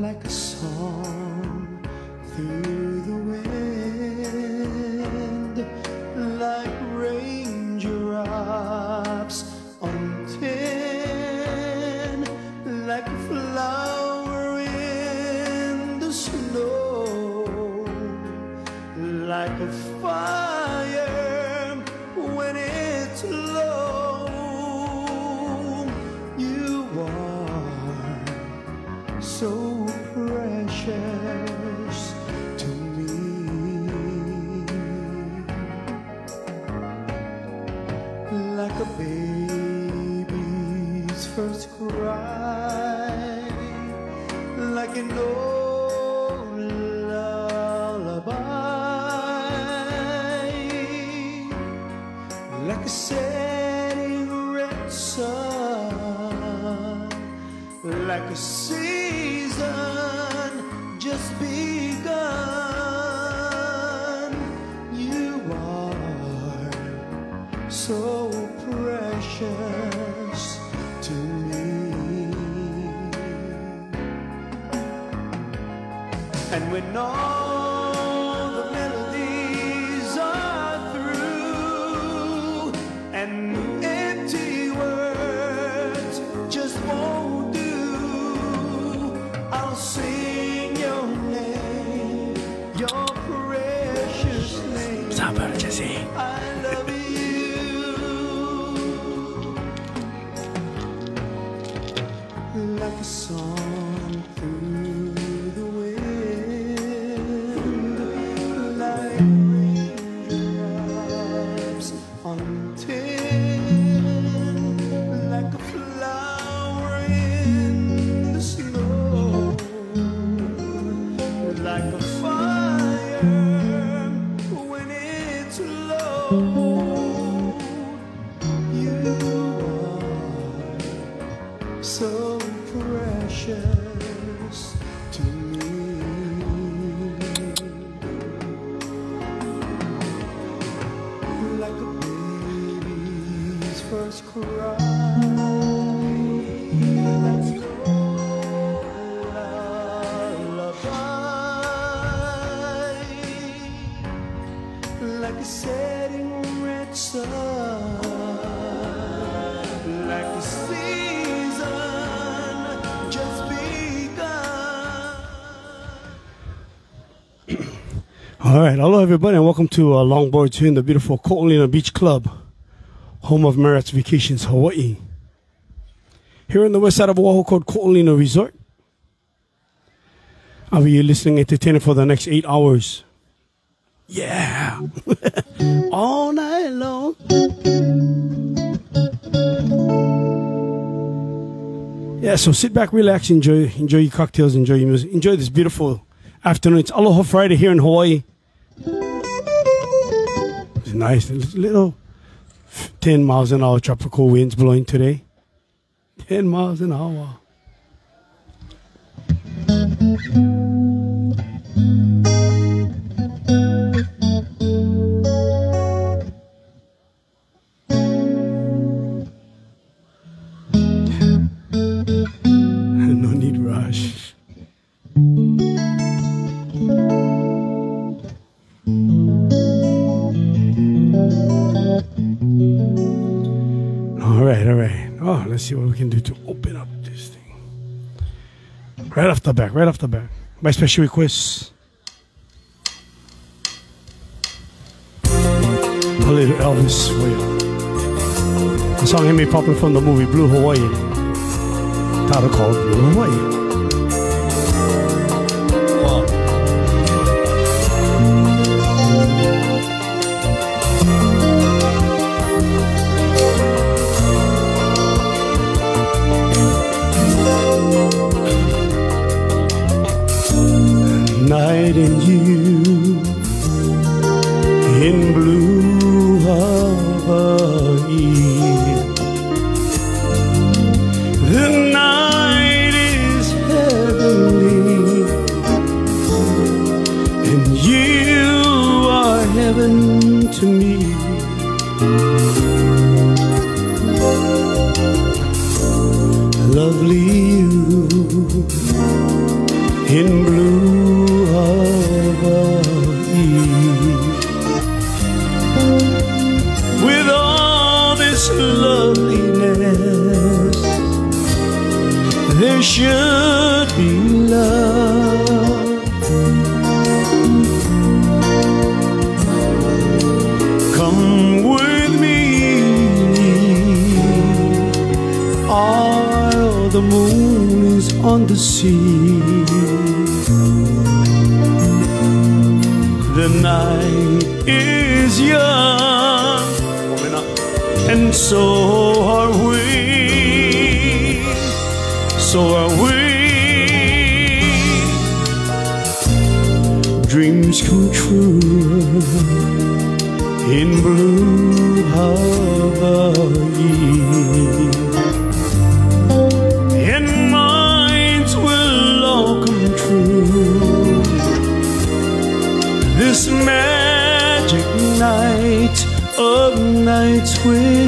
like a song through hello everybody, and welcome to uh, Longboards here in the beautiful Ko'olina Beach Club, home of Marriott's Vacations, Hawaii. Here on the west side of Oahu called Ko'olina Resort. I'll be your listening entertainer for the next eight hours. Yeah, all night long. Yeah, so sit back, relax, enjoy, enjoy your cocktails, enjoy your music, enjoy this beautiful afternoon. It's Aloha Friday here in Hawaii. It's nice, little 10 miles an hour tropical winds blowing today. 10 miles an hour. All right, all right. Oh, let's see what we can do to open up this thing. Right off the back, right off the back. My special request. A little Elvis you. A song he made popular from the movie Blue Hawaii. Title called Blue Hawaii. sim 回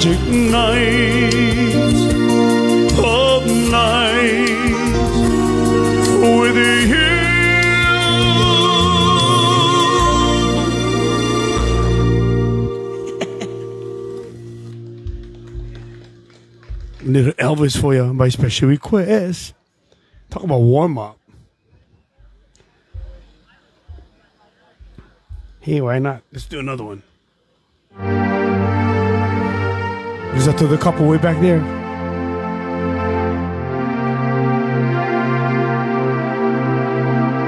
magic night of night with you. Little Elvis for you by special request. Talk about warm up. Hey, why not? Let's do another one. Because I threw the couple way back there.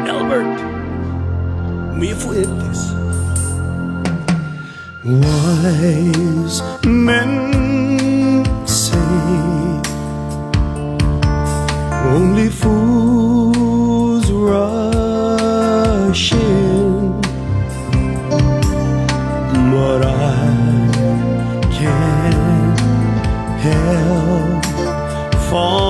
Albert, me this. Wise men say only fools. hell. For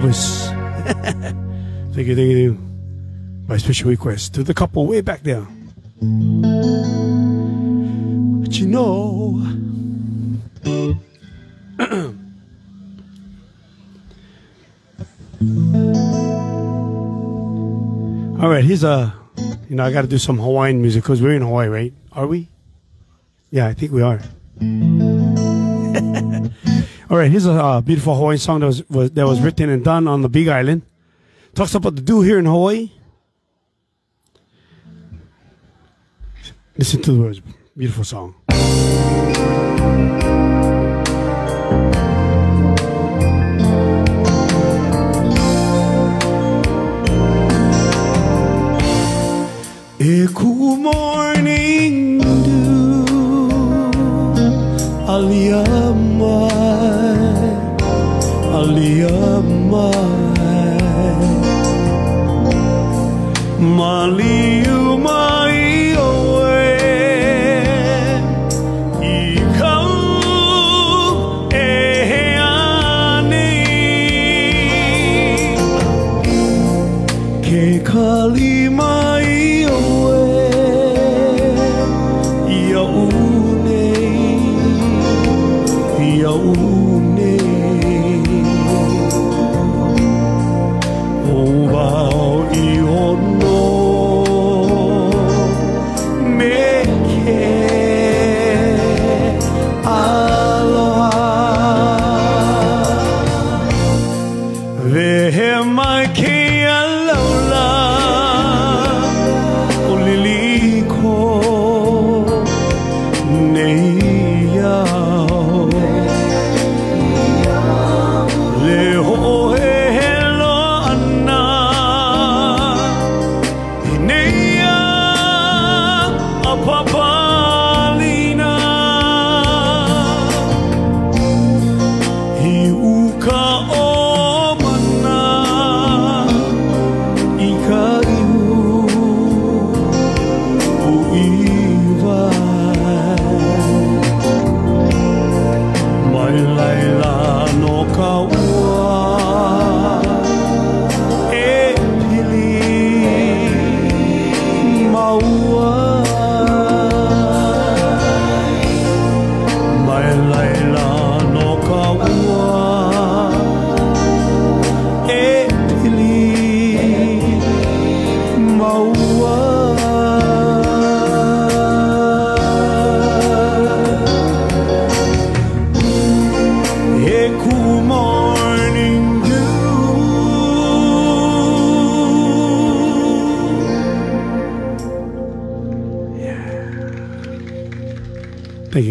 Elvis. thank you, thank you. My special request to the couple way back there. But you know, all right, here's a, you know, I got to do some Hawaiian music because we're in Hawaii, right? Are we? Yeah, I think we are. All right, here's a uh, beautiful Hawaiian song that was, was that was written and done on the Big Island. Talks about the dew here in Hawaii. Listen to the words. Beautiful song. Eku morning uma linha.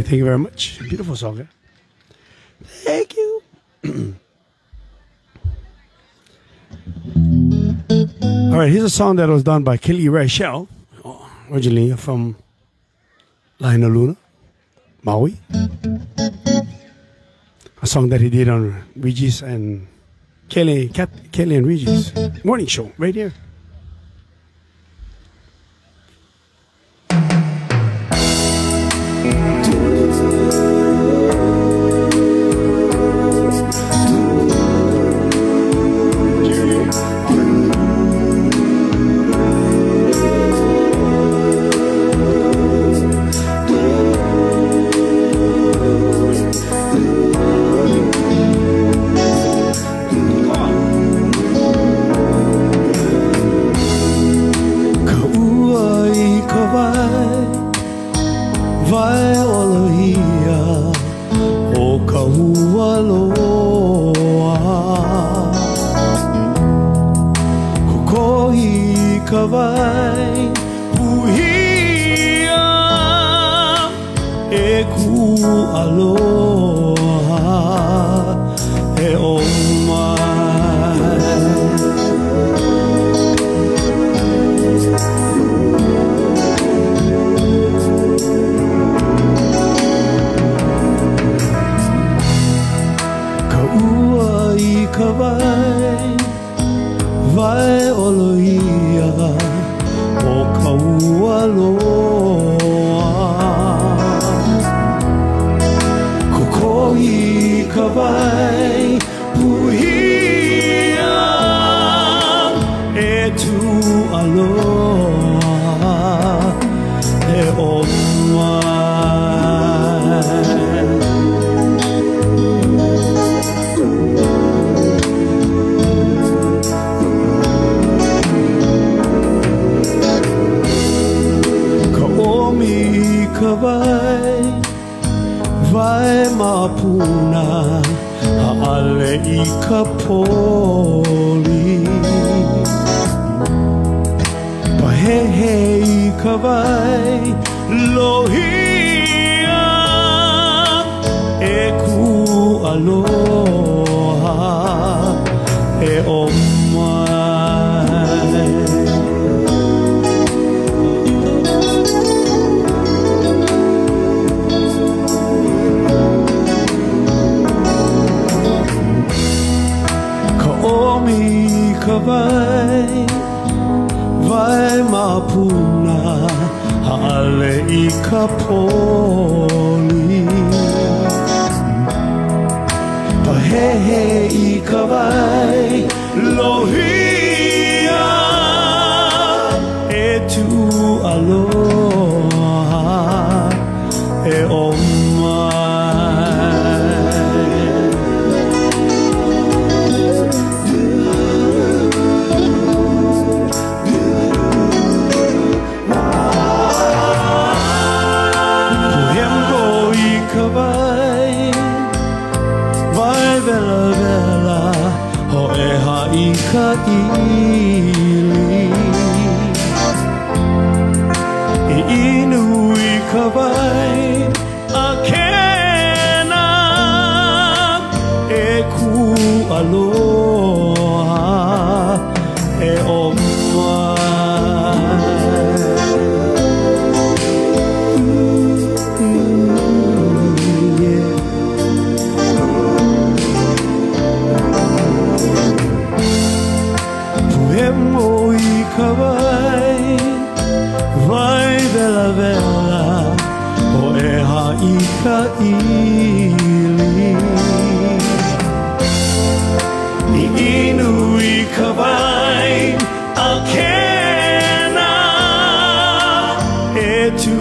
Thank you, very much. Beautiful song. eh? Thank you. All right, here's a song that was done by Kealii Reichel, originally from Lahainaluna, Maui. A song that he did on Regis and Kelly, Cat, Kelly and Regis morning show right here.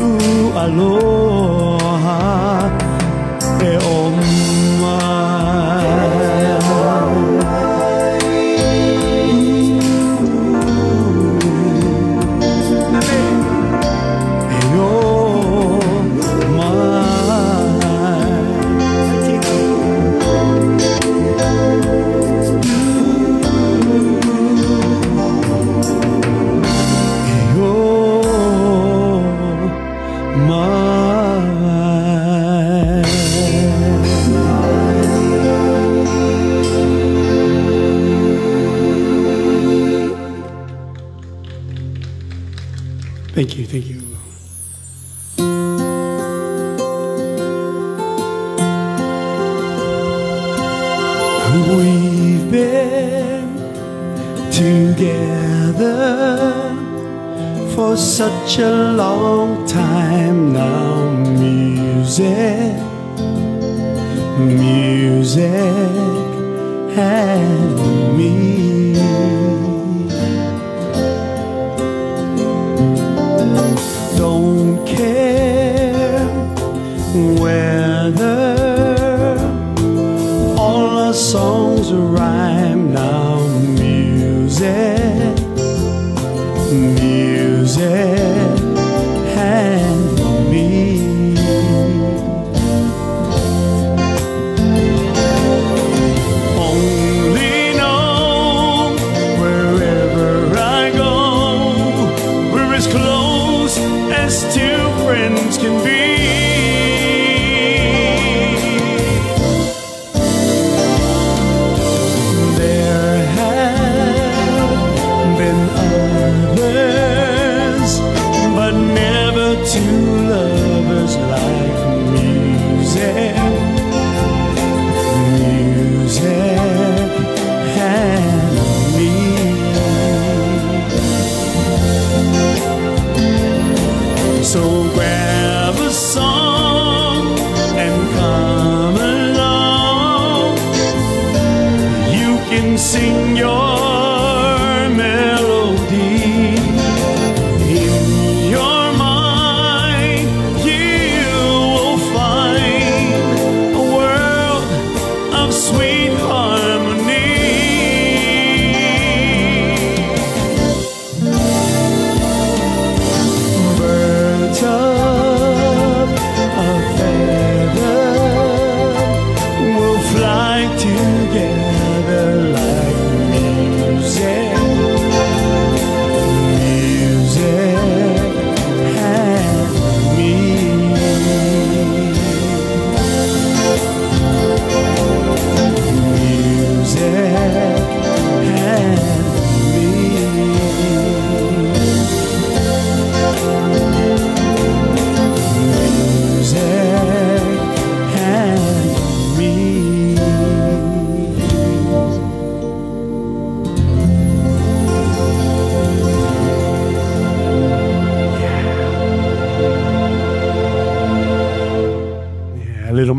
alone.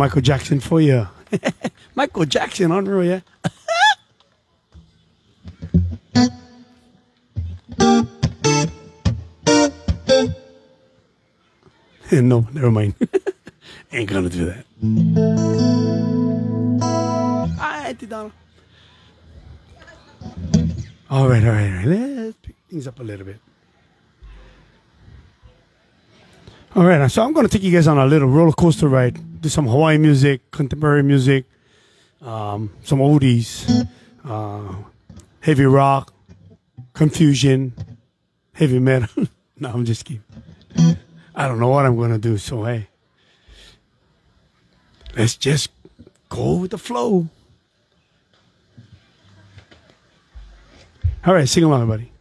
Michael Jackson for you. Michael Jackson, unreal, yeah. no, never mind. Ain't gonna do that. All right, so I'm going to take you guys on a little roller coaster ride. Do some Hawaiian music, contemporary music, um, some oldies, uh, heavy rock, confusion, heavy metal. no, I'm just kidding. I don't know what I'm going to do, so hey, let's just go with the flow. All right, sing along, buddy.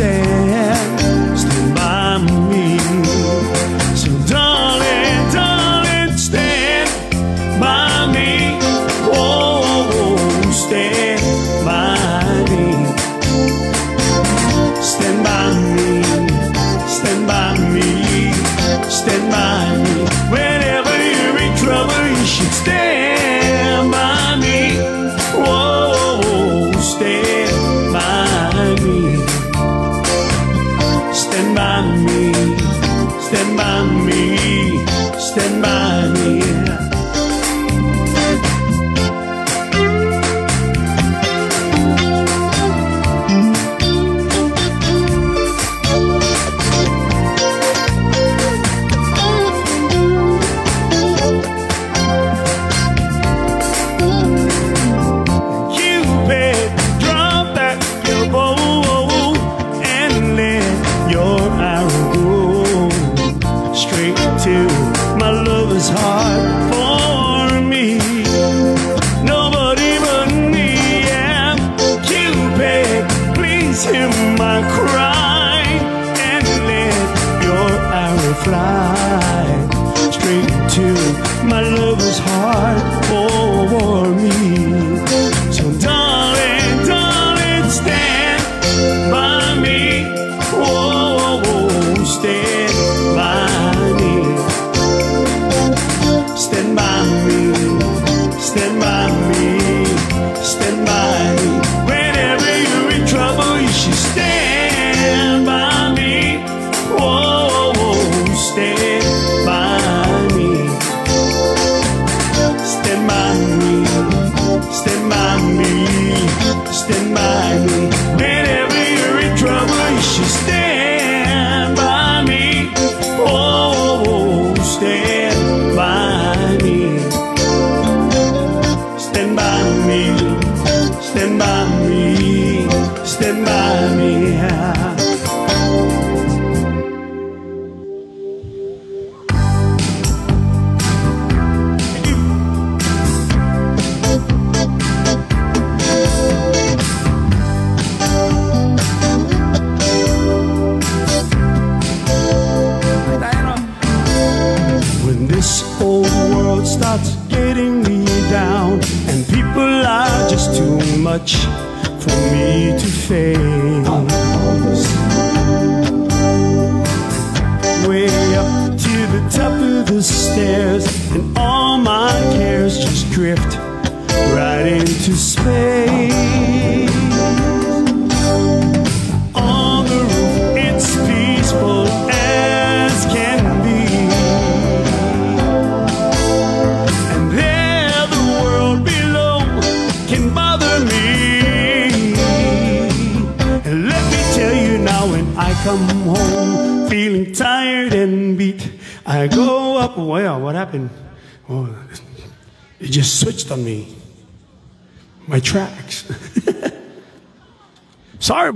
As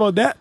about that.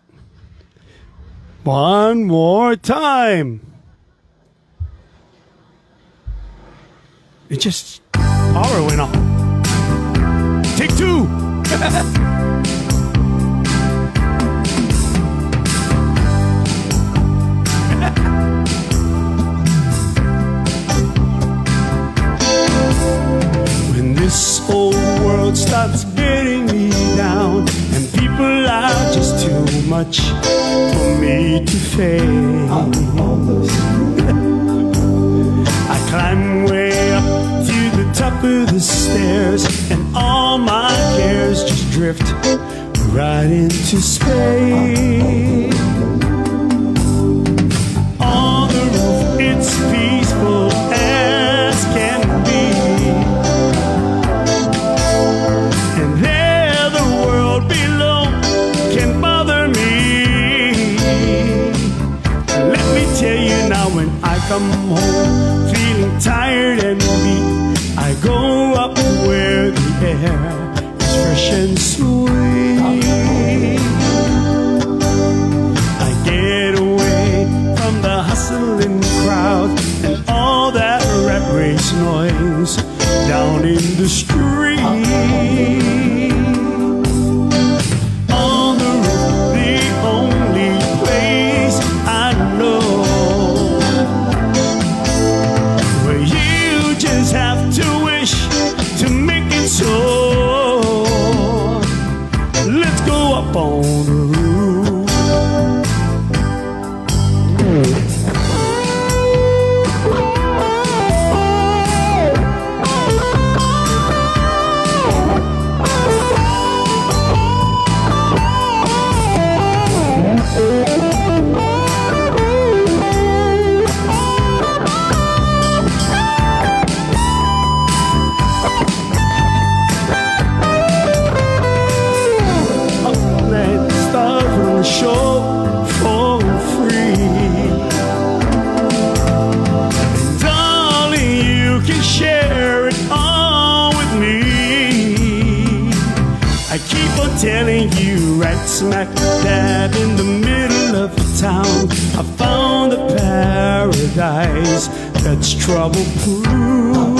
On telling you, right smack dab in the middle of the town, I found a paradise that's trouble proof.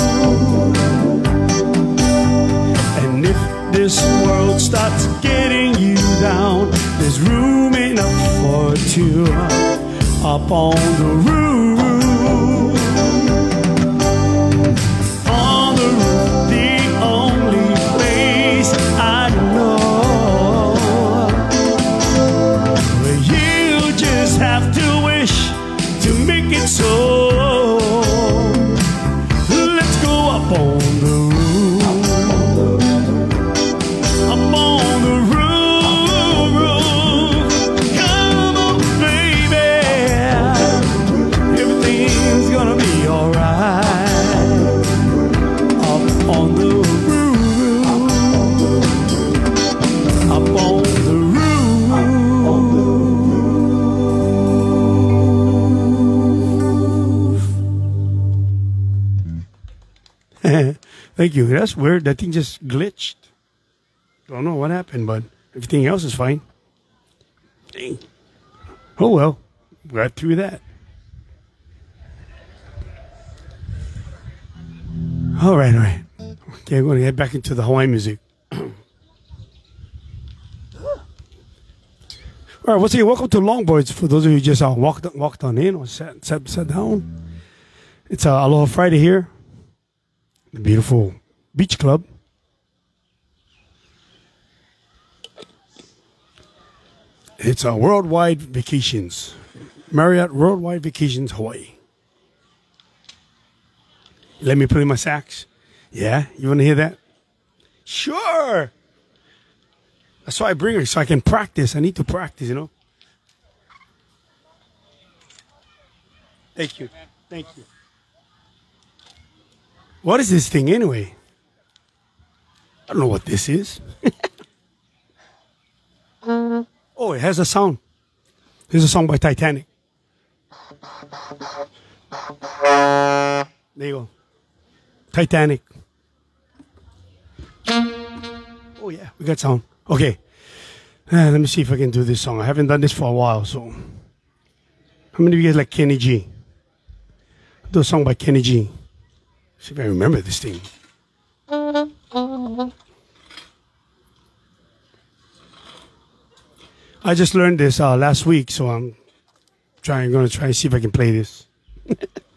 And if this world starts getting you down, there's room enough for two up on the roof. Make Thank you. That's weird. That thing just glitched. Don't know what happened, but everything else is fine. Dang. Oh well, got through that. All right, all right. Okay, I'm going to head back into the Hawaiian music. all right, once again, welcome to Longboards. For those of you who just uh, walked walked on in or sat sat, sat down, it's uh, Aloha Friday here, the beautiful beach club. It's a worldwide vacations, Marriott Worldwide Vacations Hawaii. Let me play my sax. Yeah, you want to hear that? Sure. That's why I bring her so I can practice. I need to practice, you know. Thank you. Thank you. What is this thing anyway? I don't know what this is. oh, it has a sound. Here's a song by Titanic. There you go. Titanic. Oh yeah, we got sound. Okay. Uh, let me see if I can do this song. I haven't done this for a while, so. How many of you guys like Kenny G? Do a song by Kenny G. See if I remember this thing. I just learned this uh, last week, so I'm trying. Going to try and see if I can play this.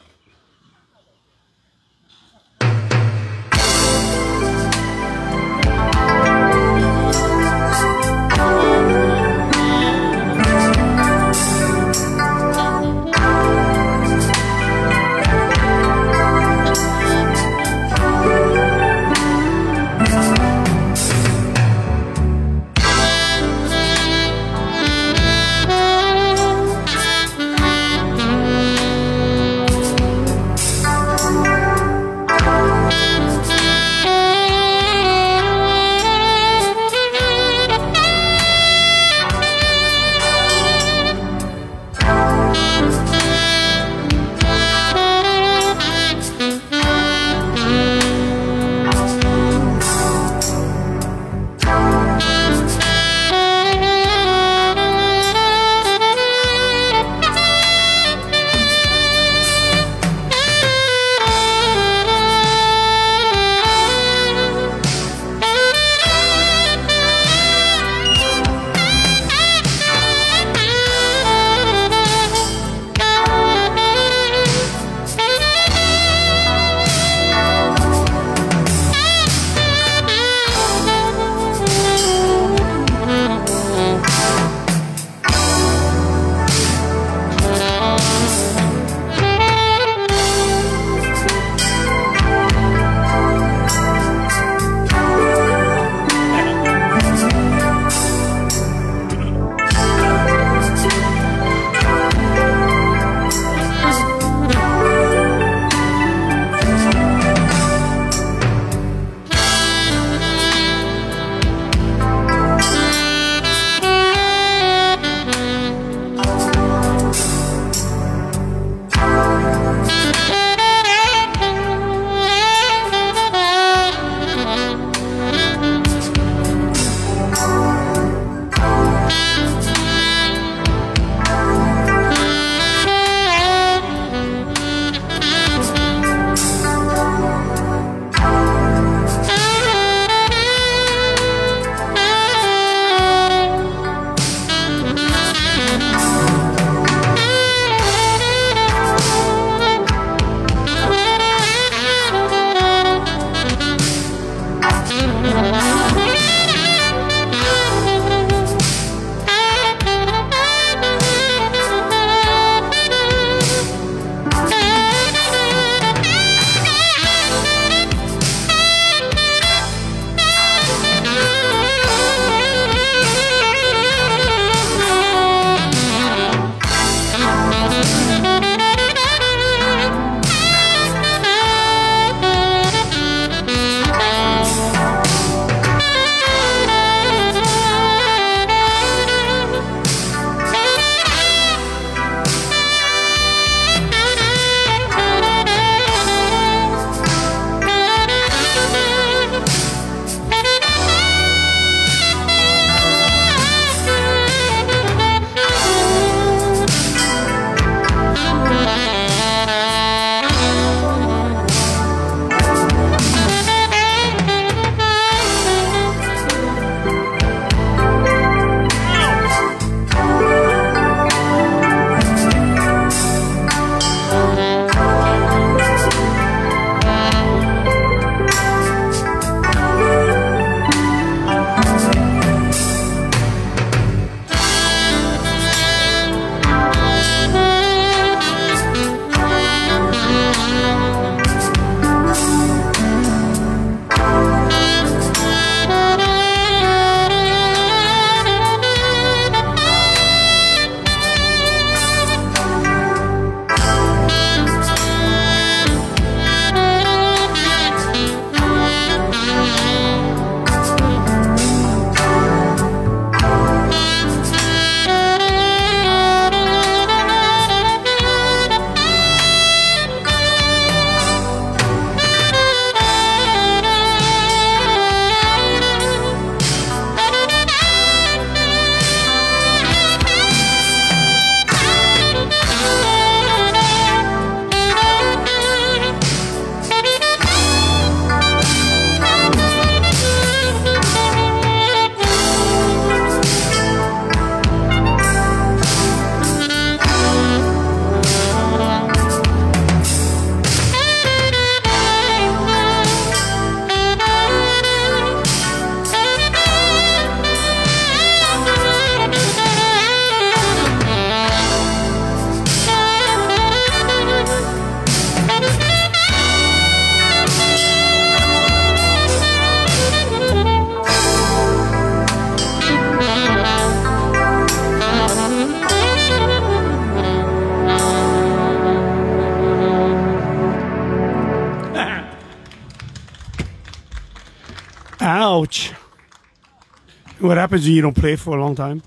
What happens when you don't play for a long time?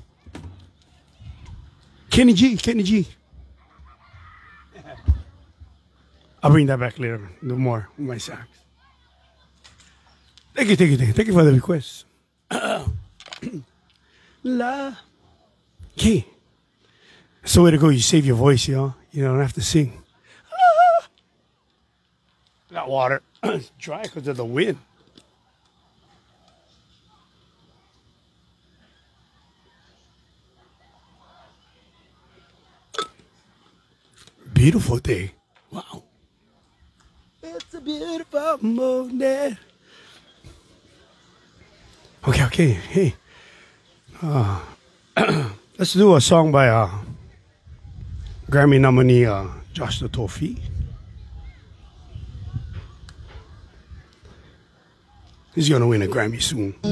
Kenny G, Kenny G. I'll bring that back later. No more with my sax. Thank you, thank you, thank you. Thank you for the request. La. Okay. That's the way to go. You save your voice, you know. You don't have to sing. That water. it's dry because of the wind. Beautiful day. Wow. It's a beautiful morning. Okay, okay, hey. Uh, let's do a song by uh, Grammy nominee uh, Josh Tatofi. He's gonna win a Grammy soon.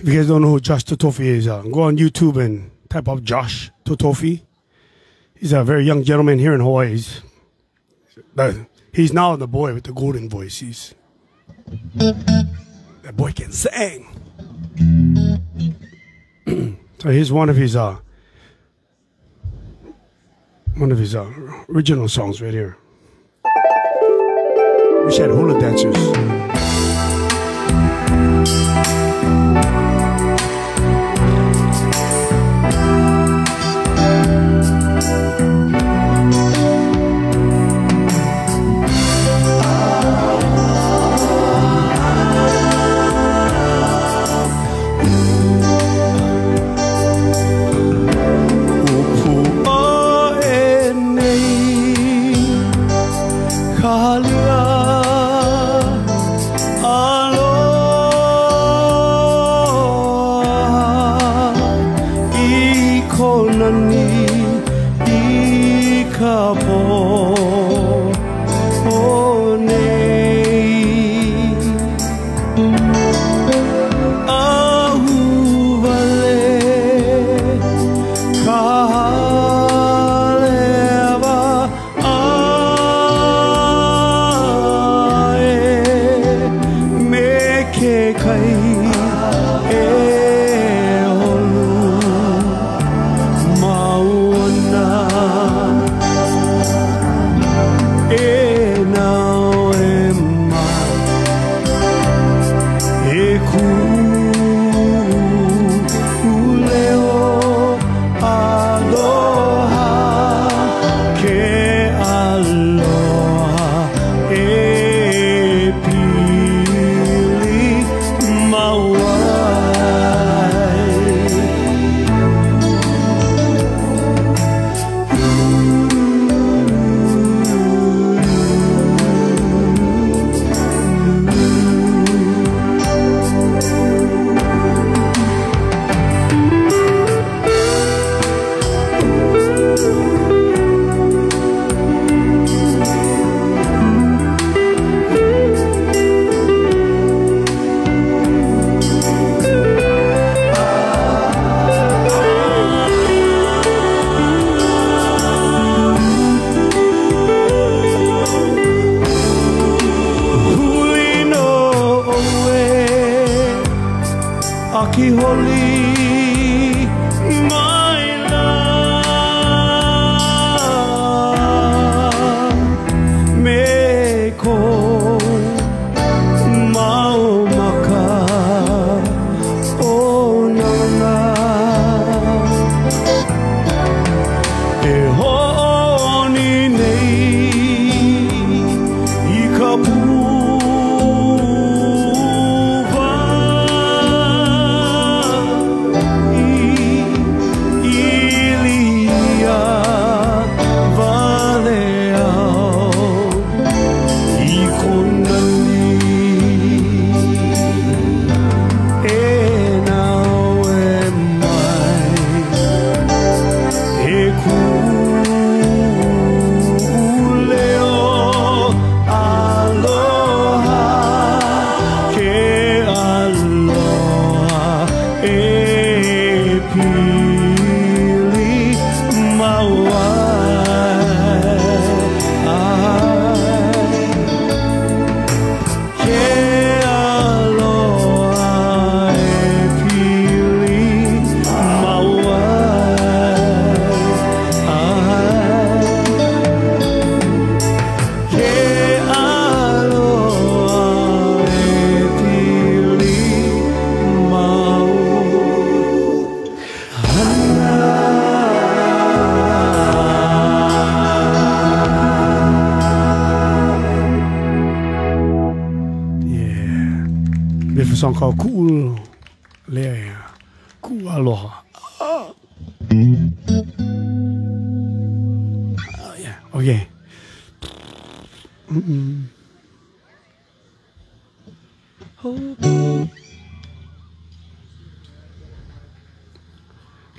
if you guys don't know who Josh Tatofi is, uh, go on YouTube and type up Josh Tatofi. He's a very young gentleman here in Hawaii. He's, he's now the boy with the golden voice. He's that boy can sing. so here's one of his uh one of his uh, original songs right here. We had hula dancers.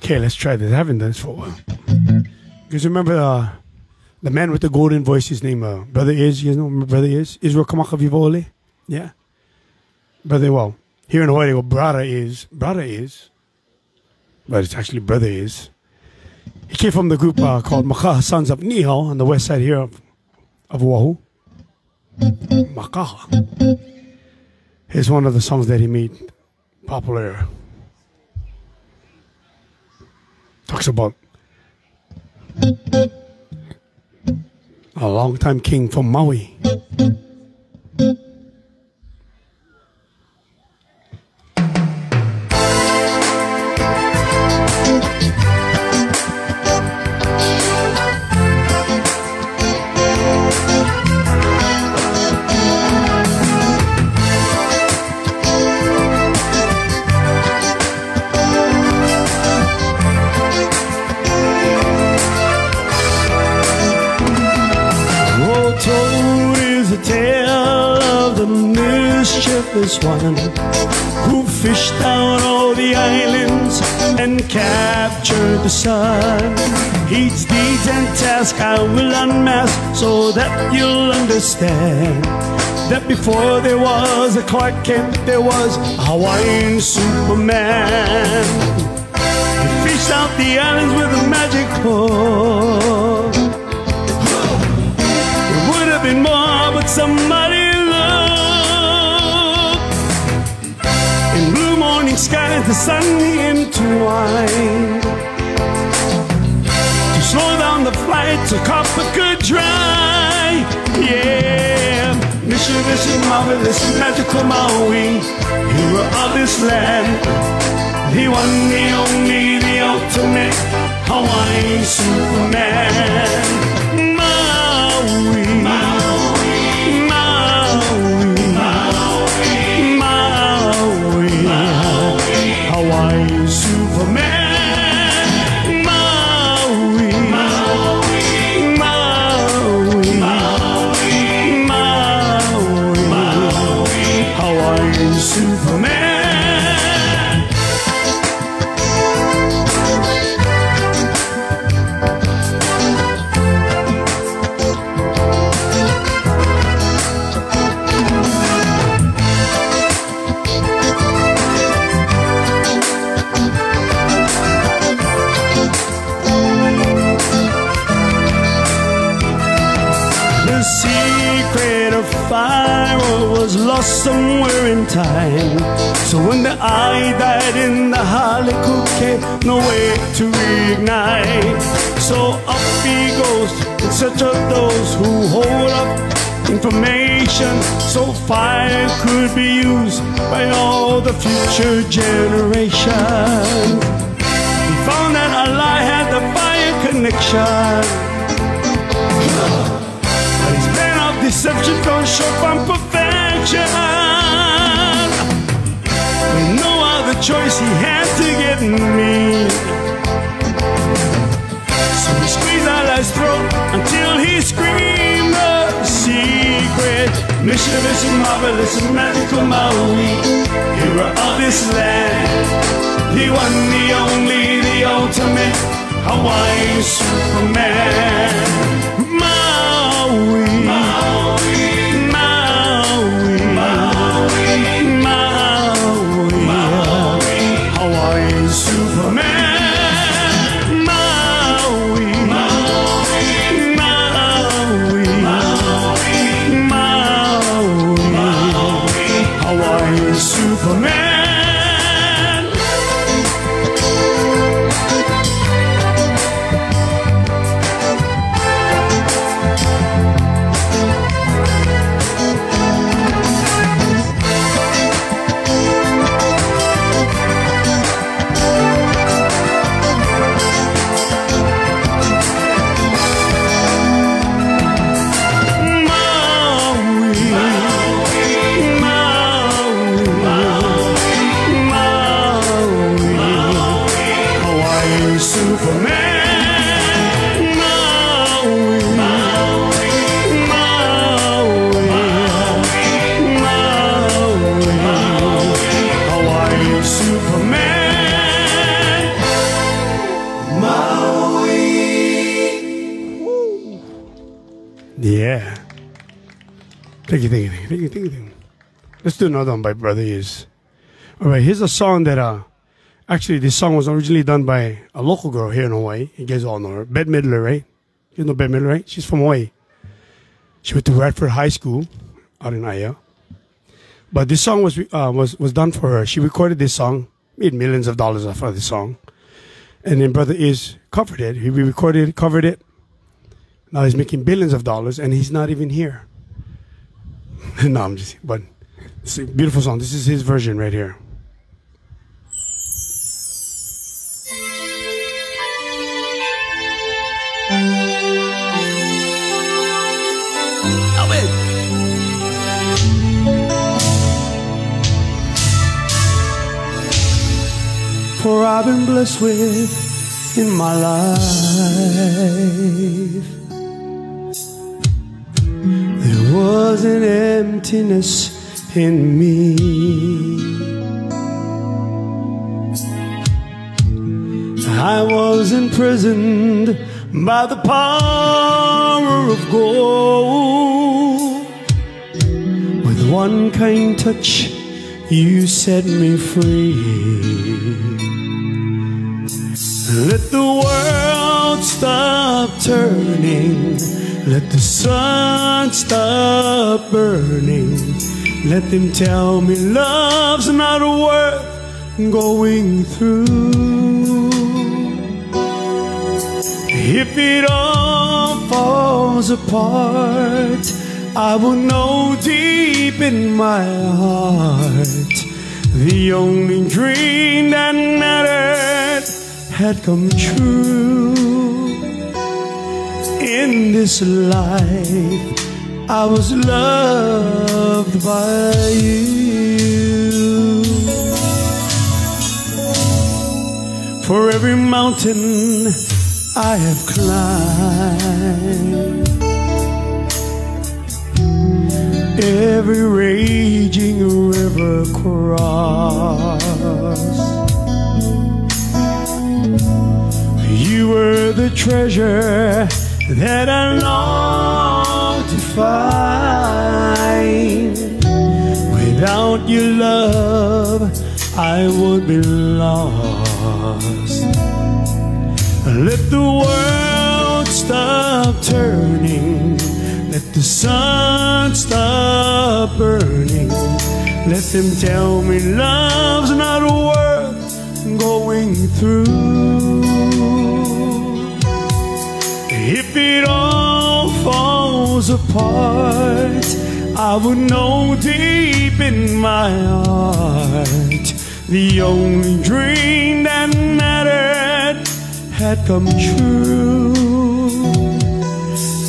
Okay, let's try this. I haven't done this for a while. Because remember uh, the man with the golden voice, his name, uh, Brother Iz, you know Brother Iz? Israel Kamakawiwo'ole? Yeah. Brother, well, here in Hawaii, they Brother Iz. Brother Iz. But it's actually Brother Iz. He came from the group uh, called Makaha Sons of Ni'ihau on the west side here of, of Oahu. Makaha. Here's one of the songs that he made popular. About a longtime king from Maui. Before there was a Clark Kent, there was a Hawaiian Superman. He fished out the islands with a magic hook. It would have been more, but somebody looked. In blue morning skies, the sun entwined. To slow down the flight so copper could dry. Yeah, mischievous and marvelous, magical Maui, hero of this land. The one, the only, the ultimate Hawaiian Superman. Time. So when the eye died in the Halikuke, no way to reignite. So up he goes in search of those who hold up information so fire could be used by all the future generations. He found that 'Alae had the fire connection. But his plan of deception fell short from perfection. Choice, he had to get me. So he squeezed out his throat until he screamed the secret. Mischievous and marvelous and magical Maui, hero of this land. The one, the only, the ultimate Hawaiian Superman. Maui. Maui. Let's do another one by Brother Iz. All right, here's a song that, uh, actually, this song was originally done by a local girl here in Hawaii. You guys all know her. Bette Midler, right? You know Bette Midler, right? She's from Hawaii. She went to Radford High School out in Aiea. But this song was, uh, was, was done for her. She recorded this song, made millions of dollars off of this song. And then Brother Iz covered it. He recorded it, covered it. Now he's making billions of dollars and he's not even here. no, I'm just, but it's a beautiful song. This is his version right here. For I've been blessed with in my life. There was an emptiness in me. I was imprisoned by the power of gold. With one kind touch, you set me free. Let the world stop turning. Let the sun stop burning. Let them tell me love's not worth going through. If it all falls apart, I will know deep in my heart the only dream that mattered had come true. In this life, I was loved by you. For every mountain I have climbed, every raging river crossed. You were the treasure that I longed Without your love, I would be lost. Let the world stop turning. Let the sun stop burning. Let them tell me love's not worth going through. If it all apart, I would know deep in my heart the only dream that mattered had come true.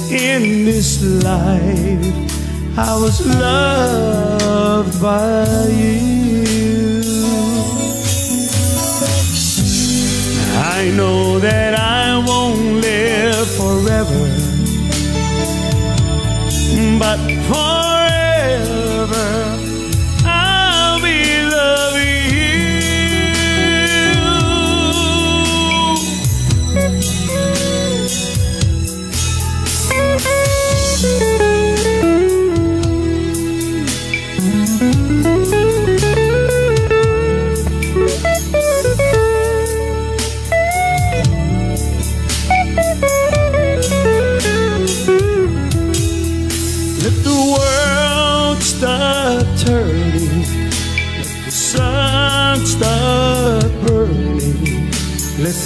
In this life, I was loved by you. I know that I but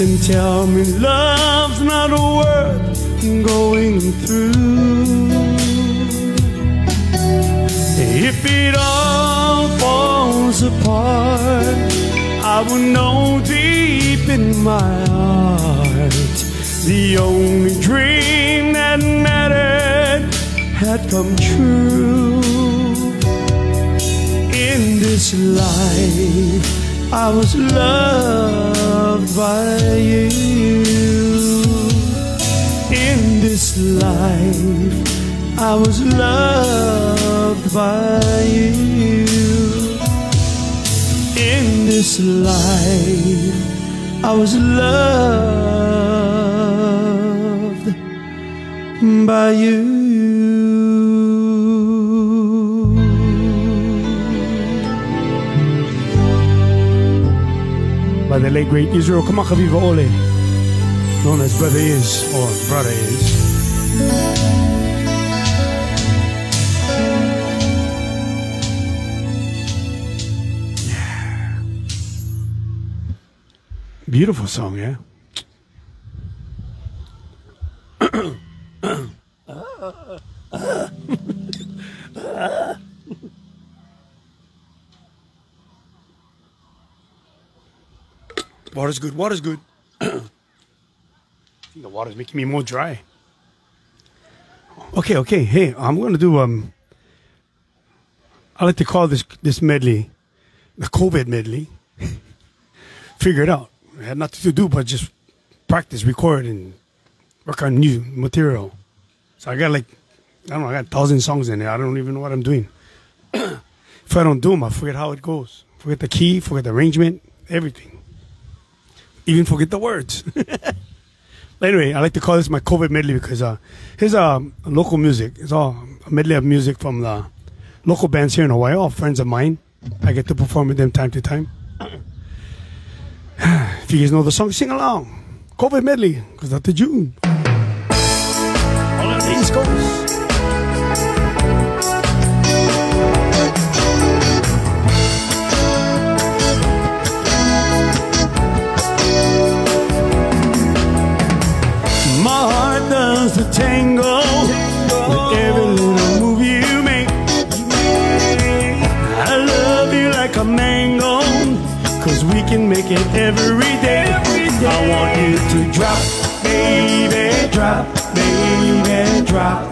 Them tell me love's not worth going through. If it all falls apart, I will know deep in my heart the only dream that mattered had come true. In this life, I was loved by you. In this life, I was loved by you. In this life, I was loved by you. The late great Israel Kamakawiwo'ole, known as Brother Iz or Brother Iz. Beautiful song, yeah. Water's good. Water's good. The water's making me more dry. Okay, okay. Hey, I'm gonna do um. I like to call this this medley, the COVID medley. Figure it out. I had nothing to do but just practice, record, and work on new material. So I got like, I don't know, I got a thousand songs in there. I don't even know what I'm doing. if I don't do them, I forget how it goes. Forget the key, forget the arrangement, everything even forget the words. anyway, I like to call this my COVID medley because uh, here's uh, local music. It's all a medley of music from the local bands here in Hawaii, all friends of mine. I get to perform with them time to time. if you guys know the song, sing along. COVID medley, because that's the June. All on the East make it every day. I want you to drop, baby, drop, baby, drop.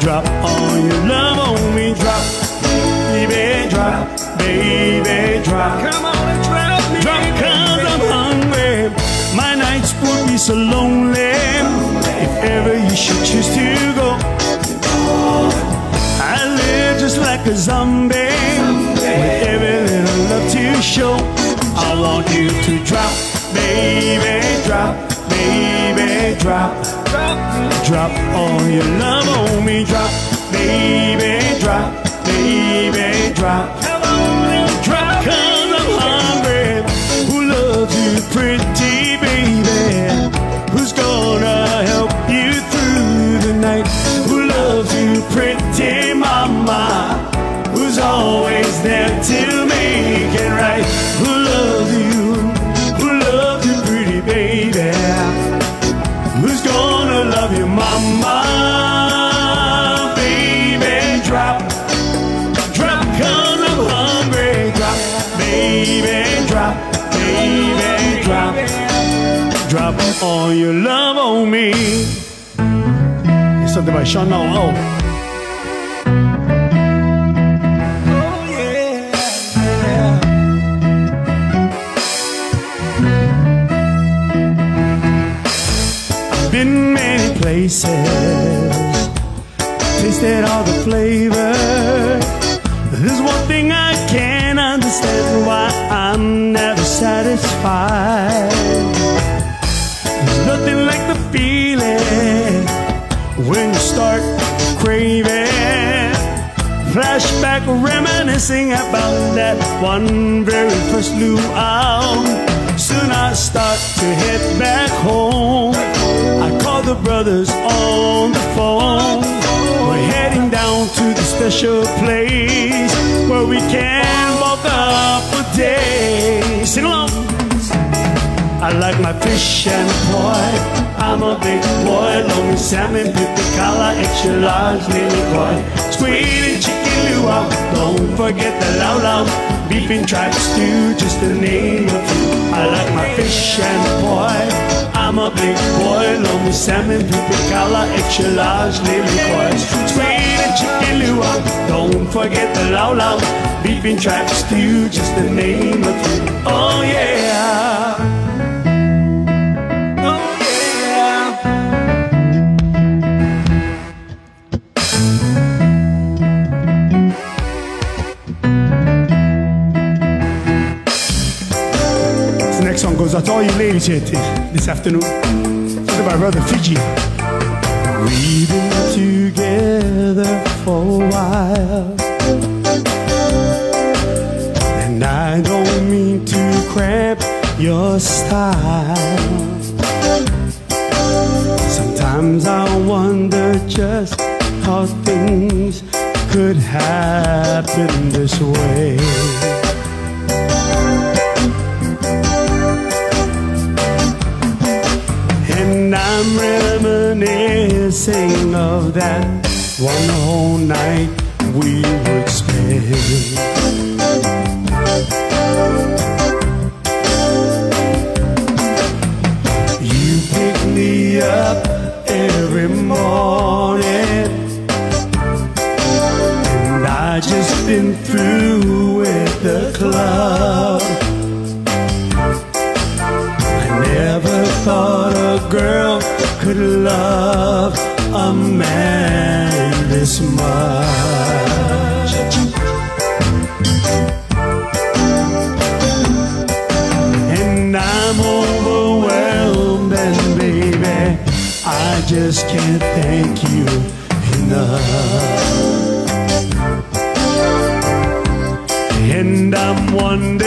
Drop all your love on me, drop, baby, drop, baby, drop. Come on and drop me, drop, cause I'm hungry. My nights would be so lonely if ever you should choose to go. I live just like a zombie with every little love to show. Drop, baby, drop, baby, drop. Drop all your love on me, drop, baby, drop, baby, drop. Drop, cause I'm hungry. Who loves you, pretty your love on me. It's something by Sean Na'auao. Oh. Been many places, tasted all the flavors. There's one thing I can't understand why I'm never satisfied. Nothing like the feeling when you start craving. Flashback reminiscing about that one very first luau. Soon I start to head back home. I call the brothers on the phone. We're heading down to the special place where we can walk up a day. Sing along. I like my fish and poi. I'm a big boy, lomi salmon, pipikaula, extra large, lily koi. Squid and chicken luau, don't forget the lau lau. Beef and tripe stew, just the name of it. I like my fish and poi. I'm a big boy, lomi salmon, pipikaula, extra large, lily koi. Squid and chicken luau, don't forget the lau lau. Beef and tripe stew, just the name of it. Oh yeah. goes out to all you ladies here this afternoon. What about my brother Fiji. We've been together for a while. And I don't mean to cramp your style. Sometimes I wonder just how things could happen this way. I'm reminiscing of that one whole night we would spend. You pick me up every morning, and I just been through with the club. command this much. And I'm overwhelmed, and baby, I just can't thank you enough. And I'm wondering.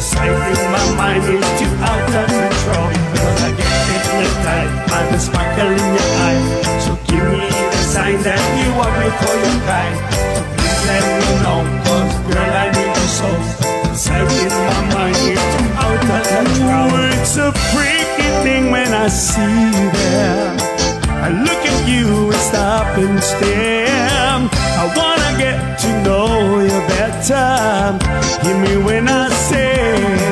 Sight in my mind is too out of control. Cause I get hypnotized by the sparkle in your eye. So give me the sign that you want me for your guy. So please let me know, cause girl, I need you so. The sight in my mind is too out of control. Ooh, It's a freaky thing when I see you there. I look at you and stop and stare. I wanna get to know better. Hear me when I say,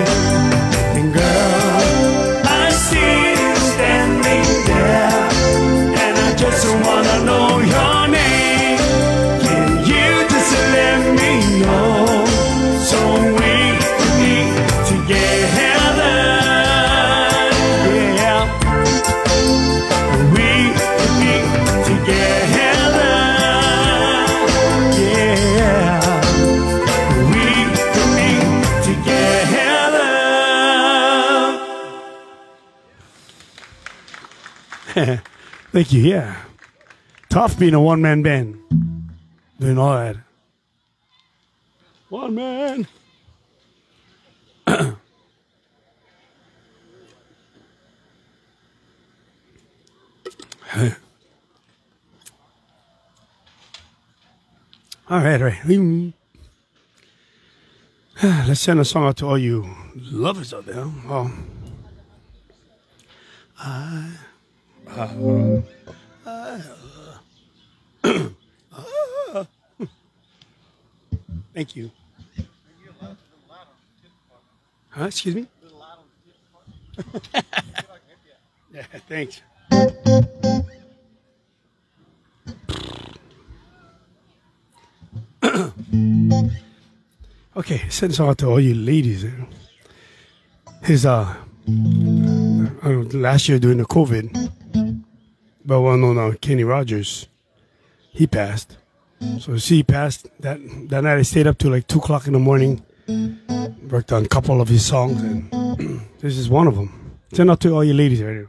Thank you. Yeah. Tough being a one man band. Doing all that. One man. all right, all right. Mm. Let's send a song out to all you lovers out there. Oh. Thank you. Huh? Excuse me? yeah, thanks. okay, send this out to all you ladies. His uh, last year during the COVID, but well known now, Kenny Rogers, he passed. So see, he passed that that night. I stayed up till like two o'clock in the morning, worked on a couple of his songs, and this is one of them. Send out to all you ladies right here.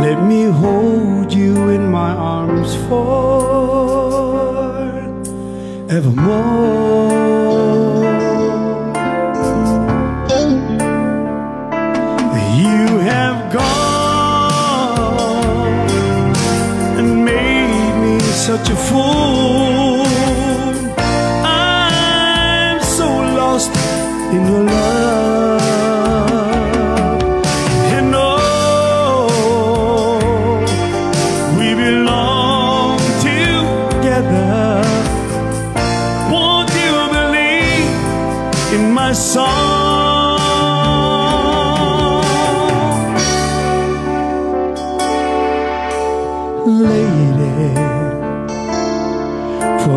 Let me hold you in my arms forevermore. You have gone and made me such a fool.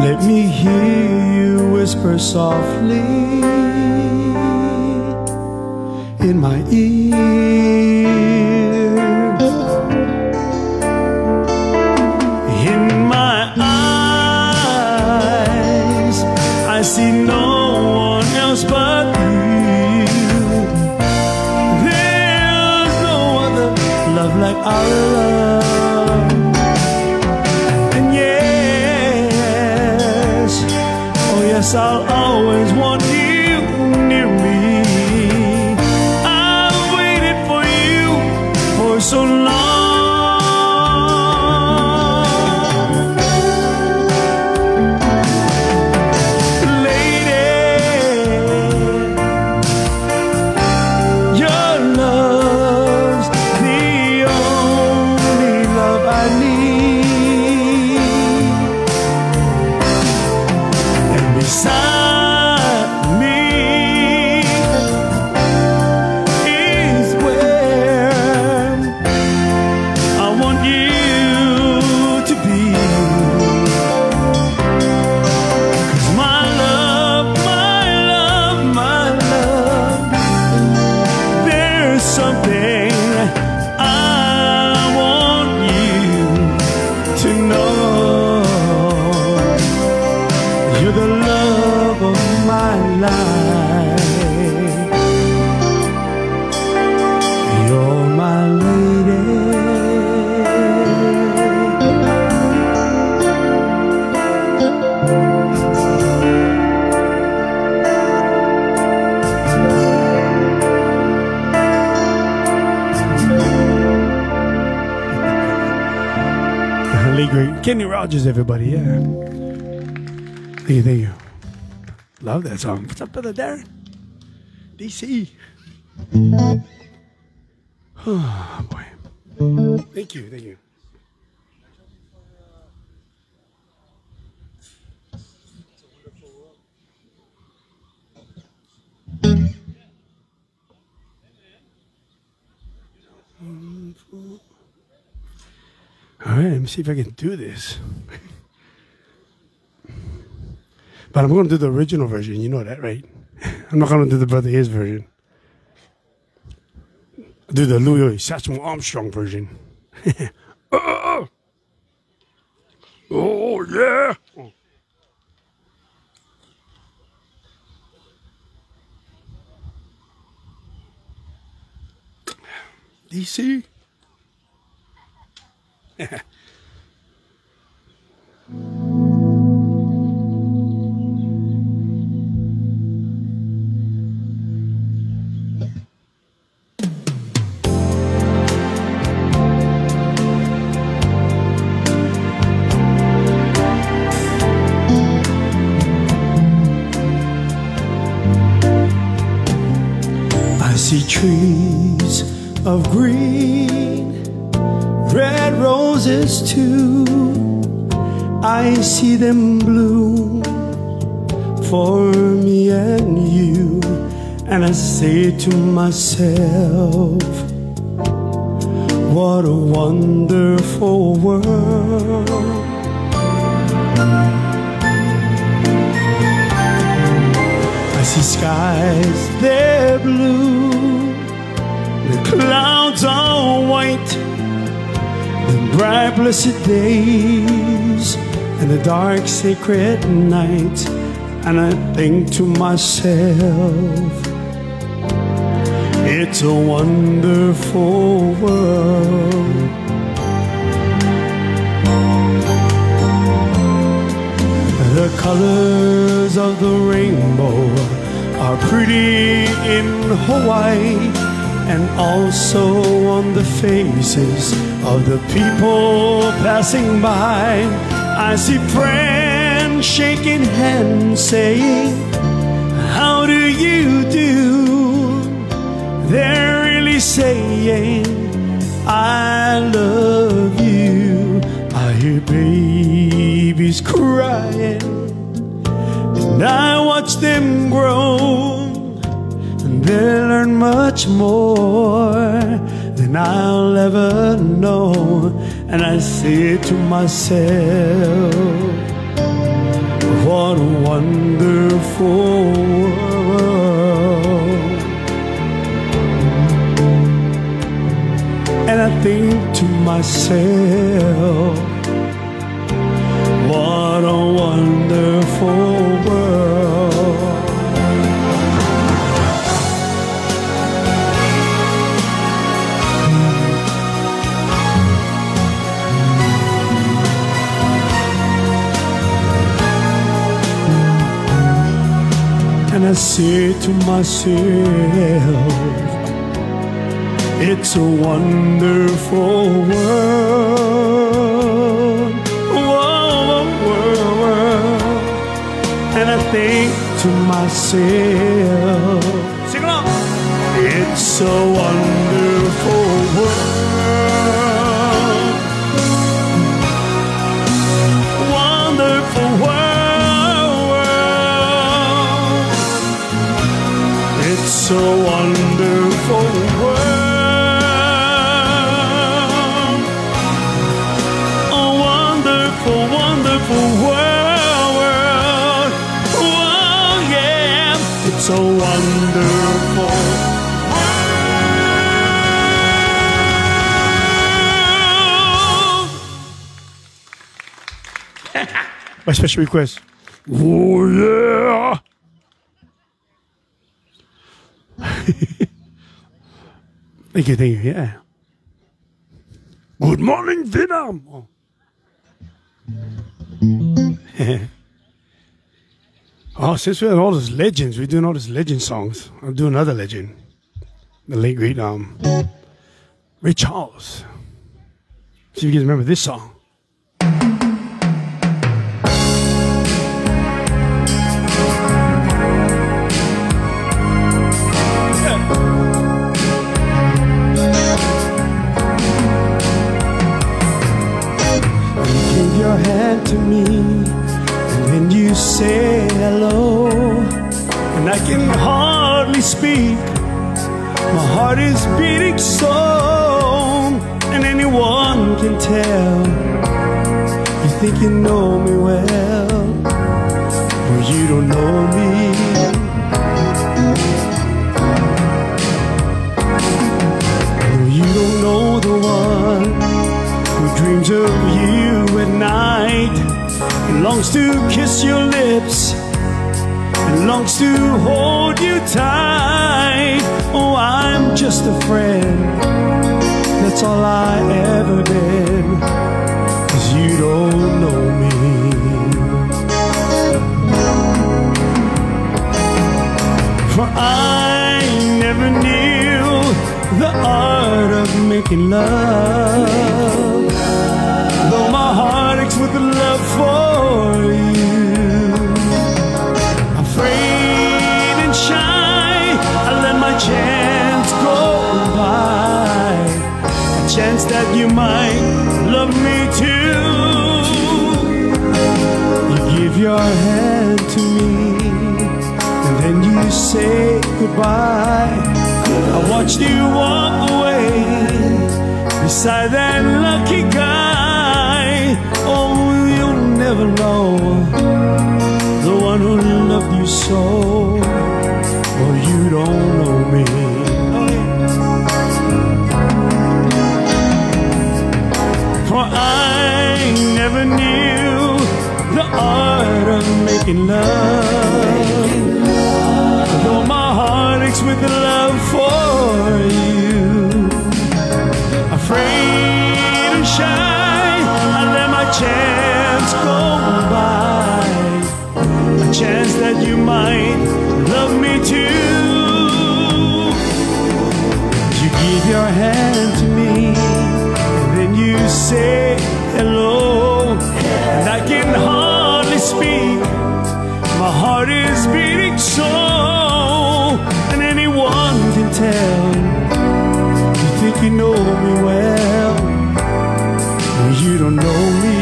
Let me hear you whisper softly in my ear. Oh Rogers, everybody. Yeah. Thank you, thank you. Love that song. What's up, brother Darren? DC. All right, let me see if I can do this. but I'm going to do the original version. You know that, right? I'm not going to do the Brother Iz version. Do the Louis Satchmo Armstrong version. oh, oh, yeah. DC. I see trees of green, roses too. I see them bloom for me and you. And I say to myself, what a wonderful world. I see skies, they're blue. The clouds are white. Bright, blessed days and the dark, sacred night. And I think to myself, it's a wonderful world. The colors of the rainbow are pretty in Hawaii and also on the faces of the people passing by. I see friends shaking hands saying, How do you do? They're really saying, I love you. I hear babies crying, and I watch them grow. And they learn much more than I'll ever know. And I say to myself, what a wonderful world. And I think to myself, what a wonderful I say to myself, it's a wonderful world. Whoa, world, world. And I think to myself. It's a wonderful It's a wonderful world. A wonderful, wonderful world. Oh, yeah. It's a wonderful world. My special request. Oh, yeah. Thank you, thank you. Yeah. Good morning, Vietnam. Oh. since we have all those legends, we're doing all these legend songs. I'll do another legend. The late great um Ray Charles. See if you guys remember this song. To me, and then you say hello. And I can hardly speak, my heart is beating so, and anyone can tell. You think you know me well, but you don't know me. Longs to kiss your lips and longs to hold you tight. Oh, I'm just a friend. That's all I ever been. Cause you don't know me. For I never knew the art of making love. Goodbye. I watched you walk away beside that lucky guy. Oh, you'll never know the one who loved you so. Oh, you don't know me. For I never knew the art of making love. With love for you. Afraid and shy, I let my chance go by. A chance that you might love me too. You give your hand to me, and then you say me well. You don't know me.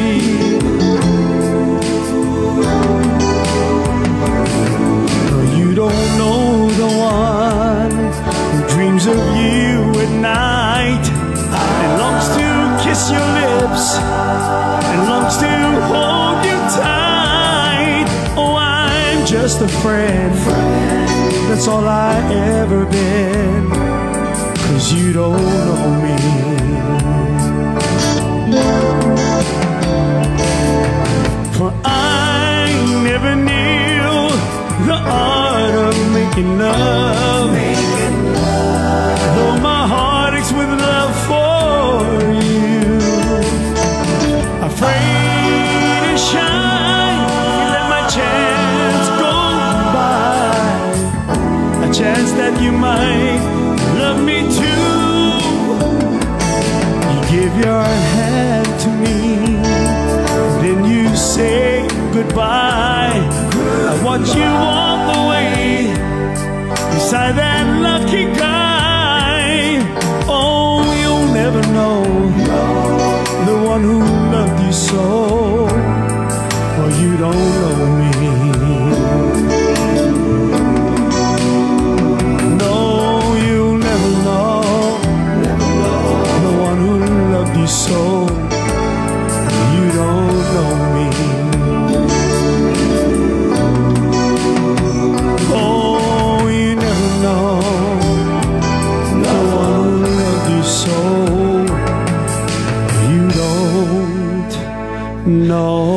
You don't know the one who dreams of you at night and longs to kiss your lips and longs to hold you tight. Oh, I'm just a friend. That's all I ever been. Cause you don't know me. For I never knew the art of making love. Though my heart aches with love for you. Afraid to shine let my chance go by. A chance that you might me. Then you say goodbye. I watch you walk away beside that lucky guy. Oh, you'll never know the one who loved you so. know.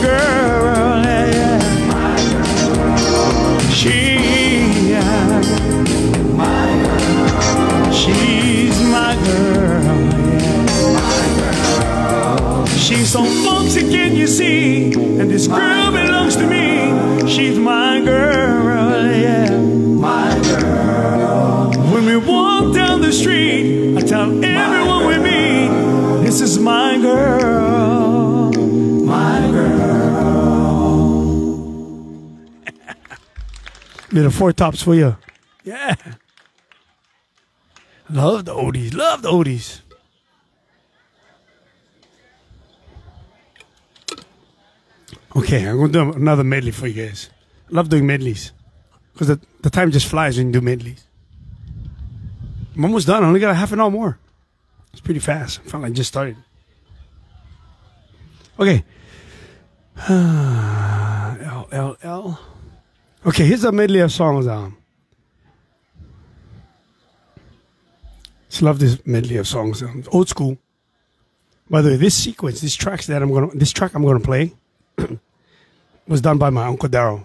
Girl, yeah. My girl. She, yeah. My girl. She's my girl, yeah. My girl. She's so funky, can you see? And this girl belongs to me. She's my girl, yeah. My girl. When we walk down the street, I tell everyone we meet, this is my girl. Little Four Tops for you. Yeah. Love the oldies. Love the oldies. Okay, I'm going to do another medley for you guys. I love doing medleys because the, the time just flies when you do medleys. I'm almost done. I only got a half an hour more. It's pretty fast. I felt like I just started. Okay. L, L, L. Okay, here's a medley of songs. Um, just love this medley of songs. Um, old school. By the way, this sequence, these tracks that I'm gonna, this track I'm gonna play, was done by my uncle Daryl.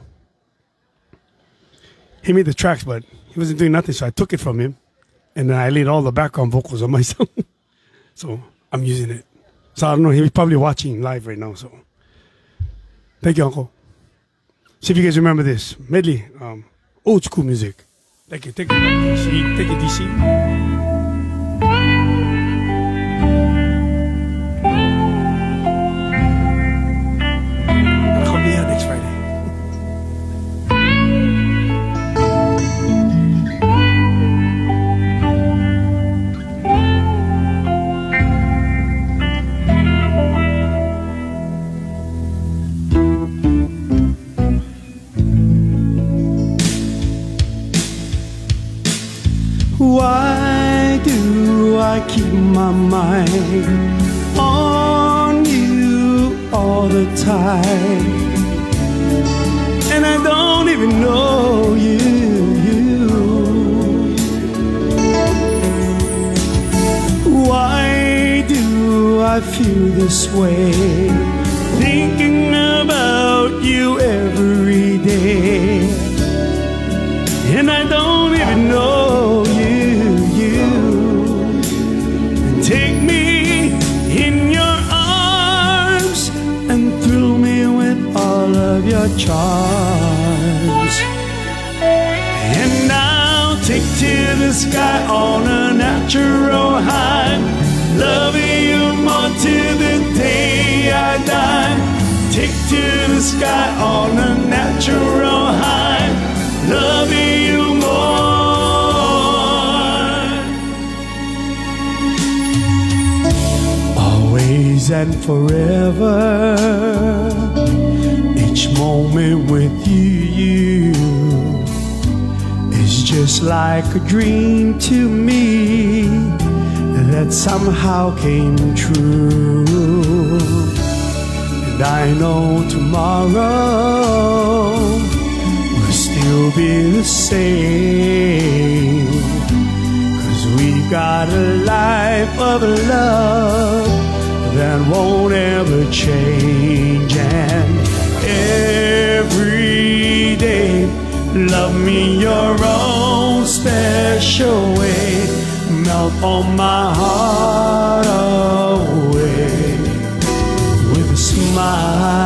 He made the tracks, but he wasn't doing nothing, so I took it from him, and then I laid all the background vocals on myself. so I'm using it. So I don't know. He's probably watching live right now. So thank you, Uncle. See if you guys remember this medley, um, old school music. Thank you. Take it, DC. Take it, DC. My mind on you all the time? And I don't even know you. you. Why do I feel this way? Thinking about you every day. And I don't even know charms. And I'll take to the sky on a natural high, loving you more to the day I die. Take to the sky on a natural high, loving you more. Always and forever, each moment with you is just like a dream to me that somehow came true. And I know tomorrow will still be the same. Cause we've got a life of love that won't ever change. And every day, love me your own special way. Melt on my heart away with a smile.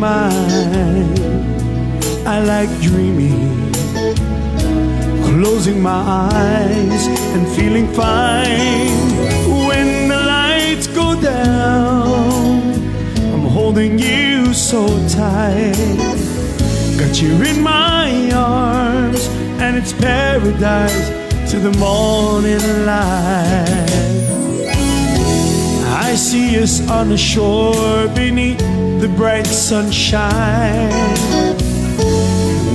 Mine. I like dreaming. Closing my eyes and feeling fine. When the lights go down, I'm holding you so tight. Got you in my arms, and it's paradise to the morning light. I see us on the shore beneath the bright sunshine.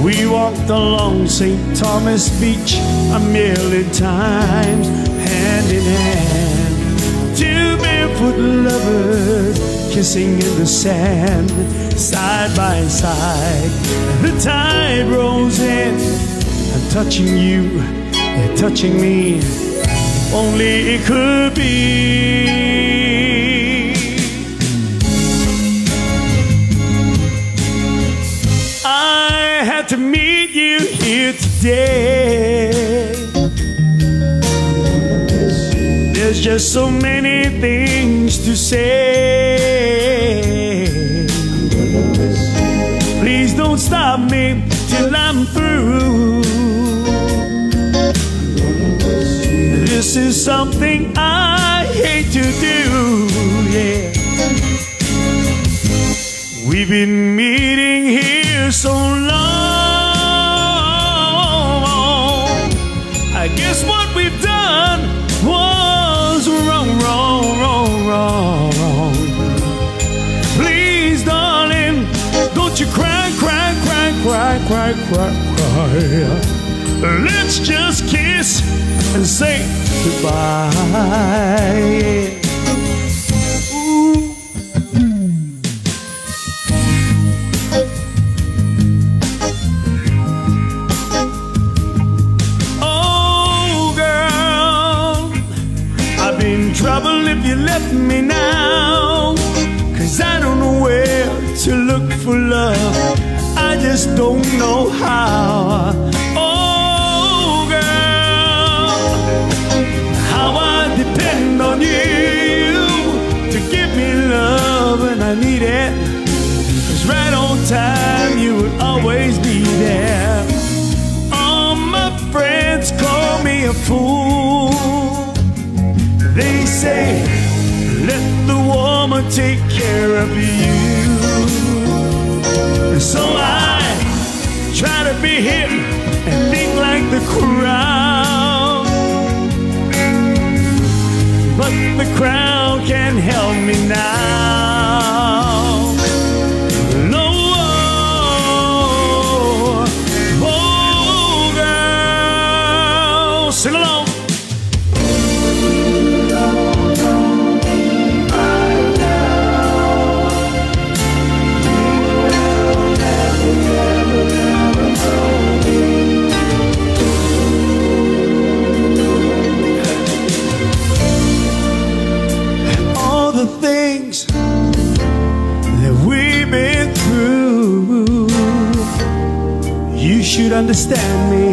We walked along St. Thomas Beach a million times, hand in hand. Two barefoot lovers kissing in the sand, side by side. The tide rolls in, I'm touching you, you're touching me. Only it could be. Here. There's just so many things to say. Please don't stop me till I'm through. This is something I hate to do, yeah. We've been meeting cry, cry, cry. Let's just kiss and say goodbye. The things that we've been through. You should understand me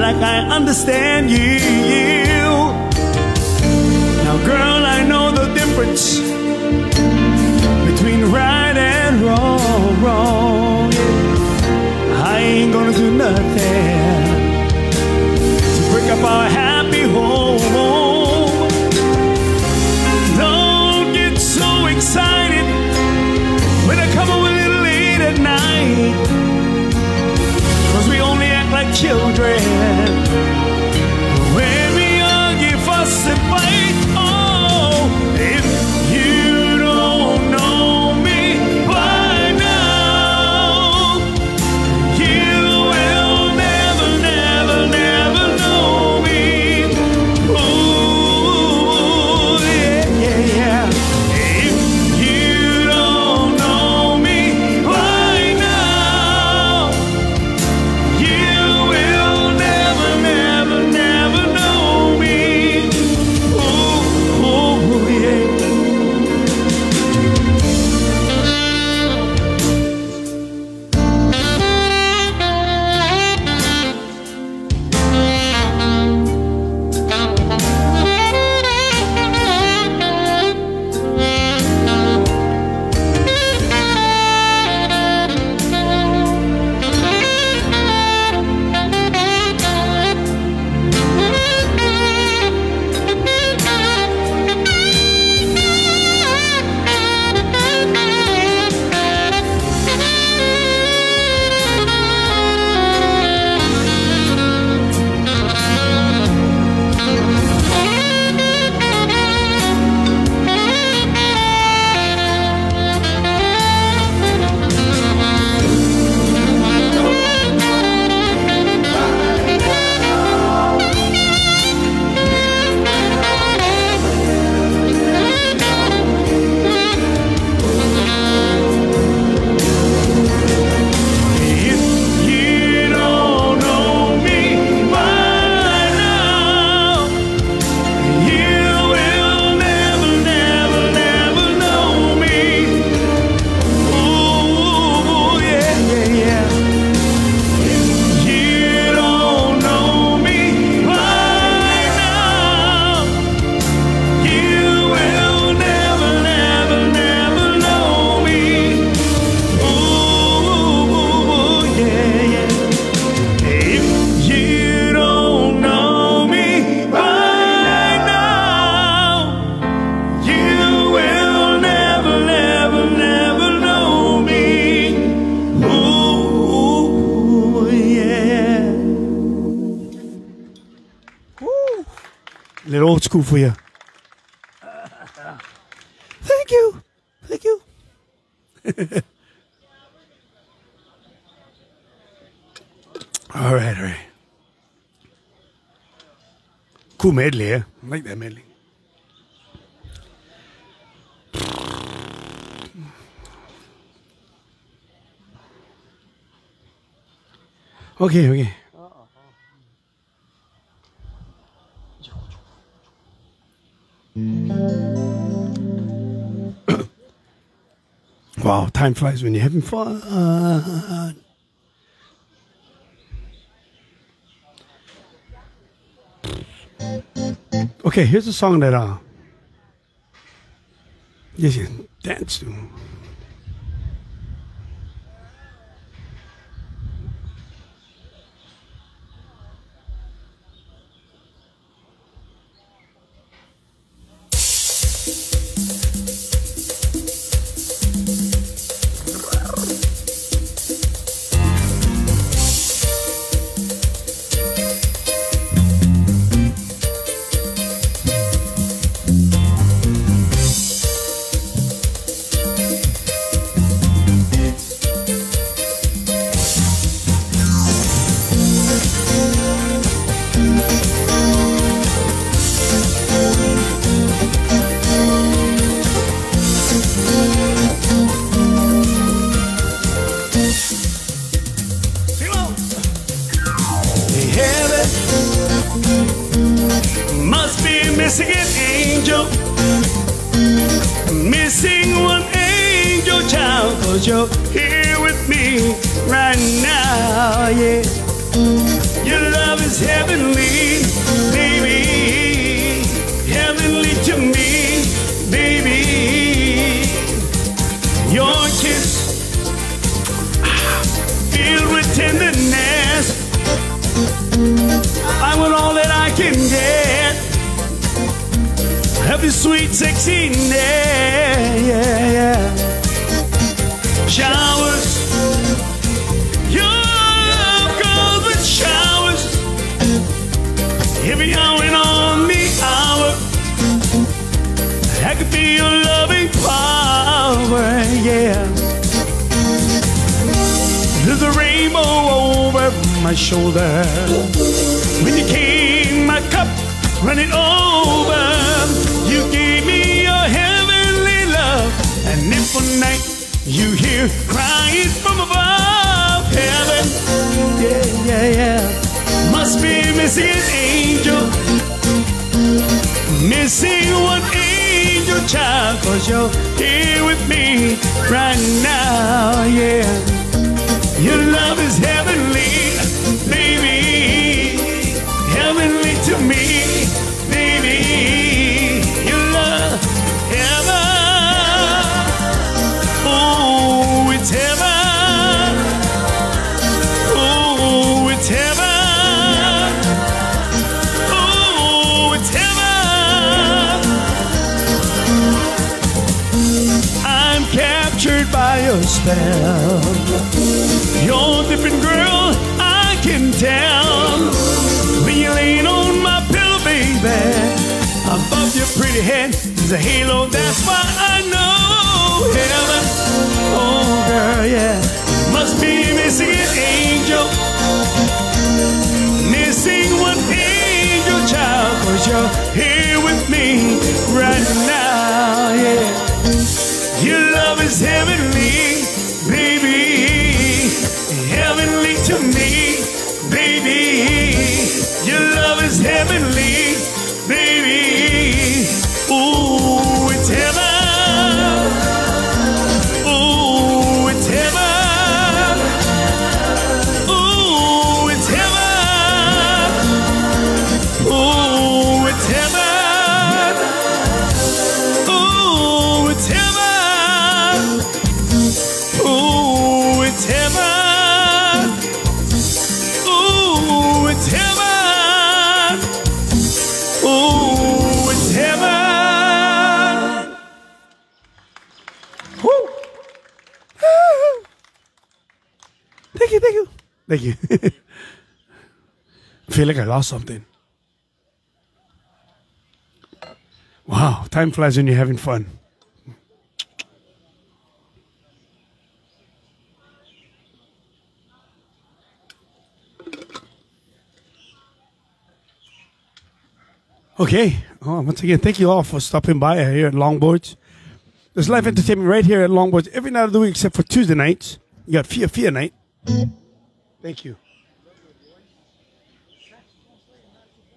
like I understand you. Now, girl, I know the difference between right and wrong. wrong. I ain't gonna do nothing to break up our happy home. when I come home a little late at night. Cause we only act like children when we argue, fuss, and fight. medley, eh? I like that medley. Okay, okay. wow, time flies when you're having fun. Okay, here's a song that uh, yes, dance to. Thank you. I feel like I lost something. Wow, time flies when you're having fun. Okay. Oh, once again, thank you all for stopping by here at Longboards. There's live entertainment right here at Longboards every night of the week except for Tuesday nights. You got Fia, Fia night. Thank you.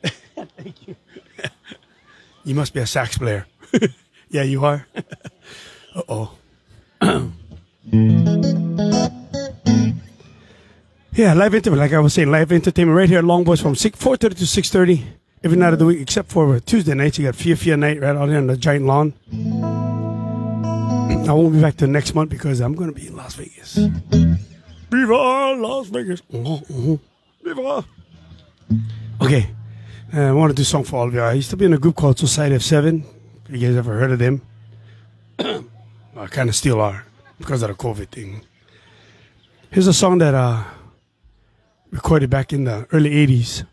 thank you. you must be a sax player. yeah, you are. uh oh. yeah, live entertainment. Like I was saying, live entertainment right here at Longboards from 6, 4.30 to 6.30 every night of the week except for Tuesday nights. You got Fia Fia night right out there on the giant lawn. I won't be back till next month because I'm going to be in Las Vegas. Viva Las Vegas. Viva. Okay. Uh, I want to do a song for all of you. I used to be in a group called Society of Seven. If you guys ever heard of them? I kind of still are because of the COVID thing. Here's a song that uh recorded back in the early 80s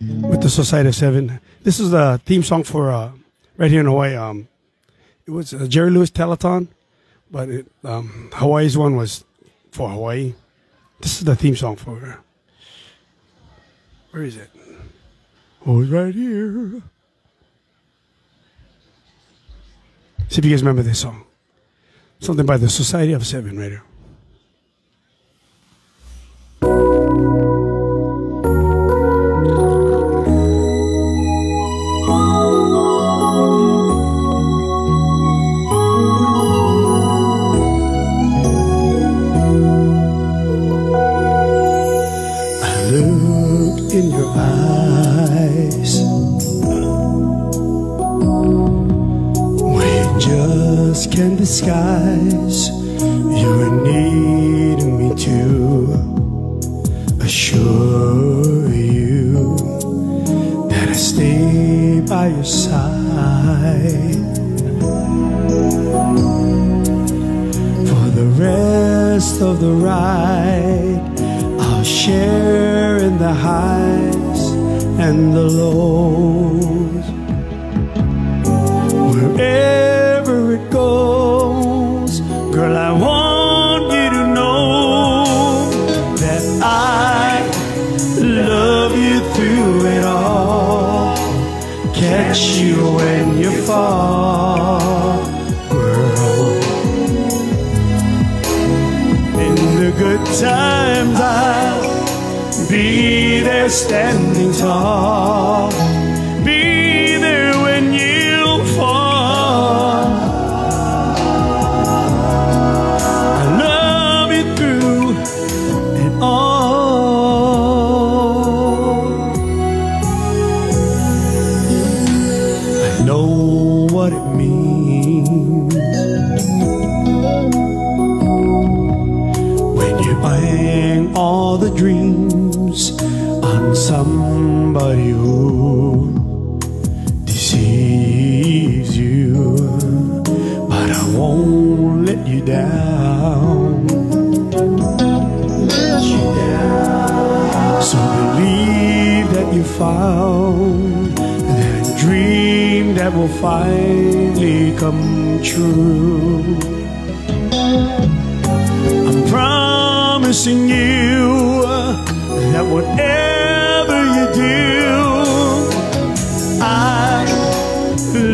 with the Society of Seven. This is the theme song for uh, right here in Hawaii. Um, it was a Jerry Lewis telethon, but it, um, Hawaii's one was for Hawaii. This is the theme song for. her. Where is it? Oh, it's right here. See if you guys remember this song. Something by the Society of Seven, right here. Just can't disguise You're needing me to assure you That I stay by your side For the rest of the ride I'll share in the highs and the lows. Good times I'll be there standing tall. That will finally come true. I'm promising you that whatever you do, I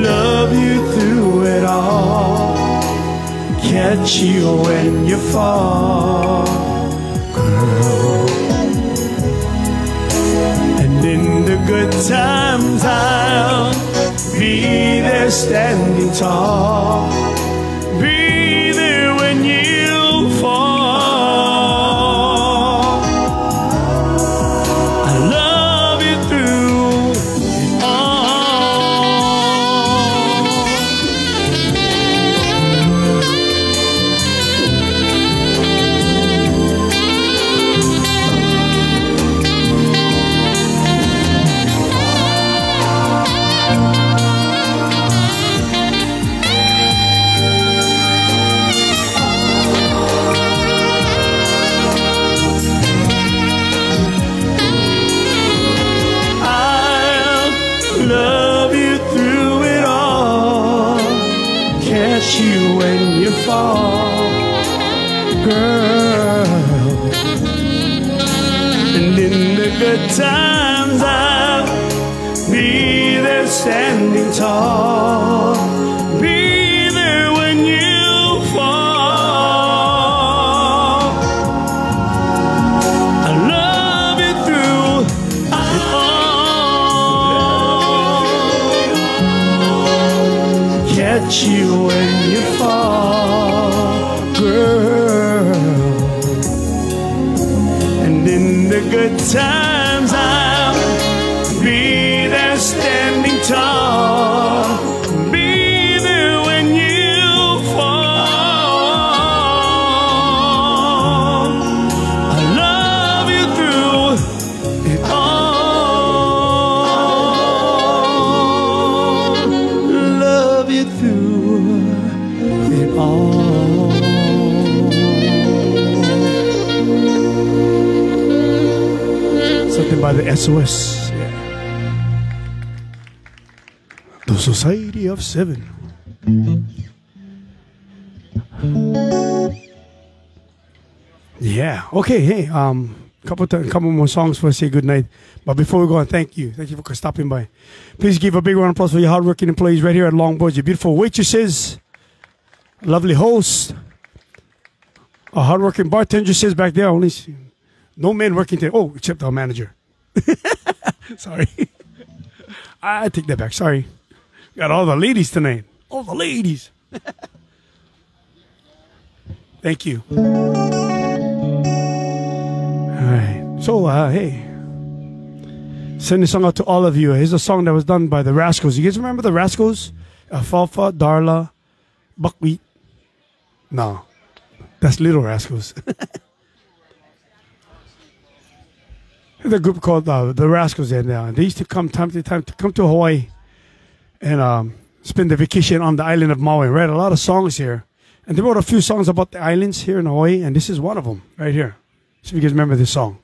love you through it all. Catch you when you fall, girl. And in the good times, I'll standing tall. Tall. Be there when you fall. I love you through it all. Catch you when you fall, girl. And in the good times, SOS. The Society of Seven. Yeah. Okay. Hey. Um. Couple th- couple more songs for say good night. But before we go on, thank you, thank you for stopping by. Please give a big round of applause for your hardworking employees right here at Longboard. Your beautiful waitresses, lovely hosts, a hardworking bartender says back there. Only no men working today. Oh, except our manager. Sorry. I take that back. Sorry. Got all the ladies tonight. All the ladies. Thank you. All right. So, uh, hey. Send this song out to all of you. Here's a song that was done by the Rascals. You guys remember the Rascals? Alfalfa, Darla, Buckwheat. No. That's Little Rascals. A group called uh, the Rascals, and uh, they used to come time to time to come to Hawaii and um, spend the vacation on the island of Maui. Write a lot of songs here, and they wrote a few songs about the islands here in Hawaii, and this is one of them right here. See if you guys remember this song.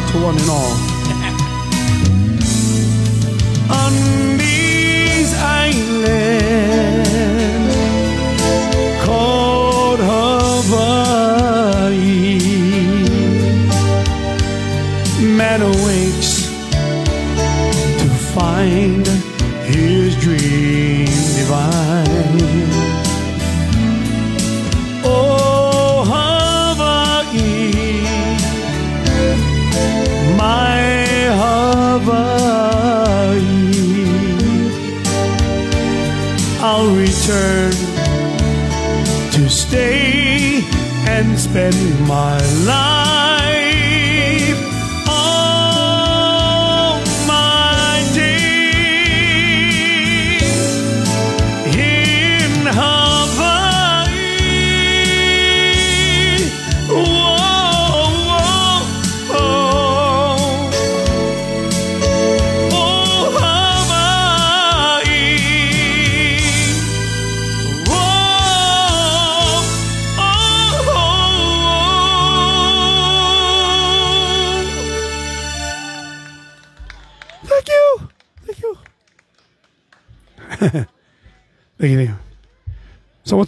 Kaliki one and no.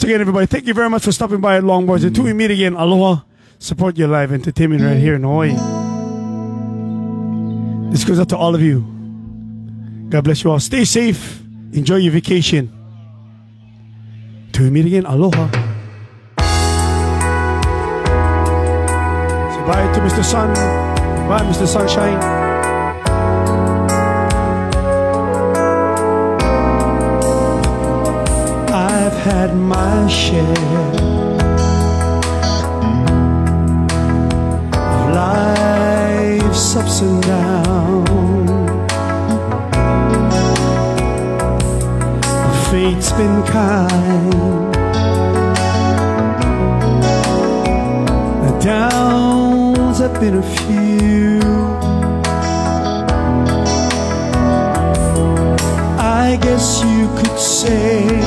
Once again, everybody, thank you very much for stopping by at Longboards. Until we meet again, aloha. Support your live entertainment right here in Hawaii. This goes out to all of you. God bless you all. Stay safe. Enjoy your vacation. Till we meet again, aloha. Say bye to Mr. Sun. Bye, Mr. Sunshine. Had my share of life's ups and downs. Fate's been kind. The downs have been a few. I guess you could say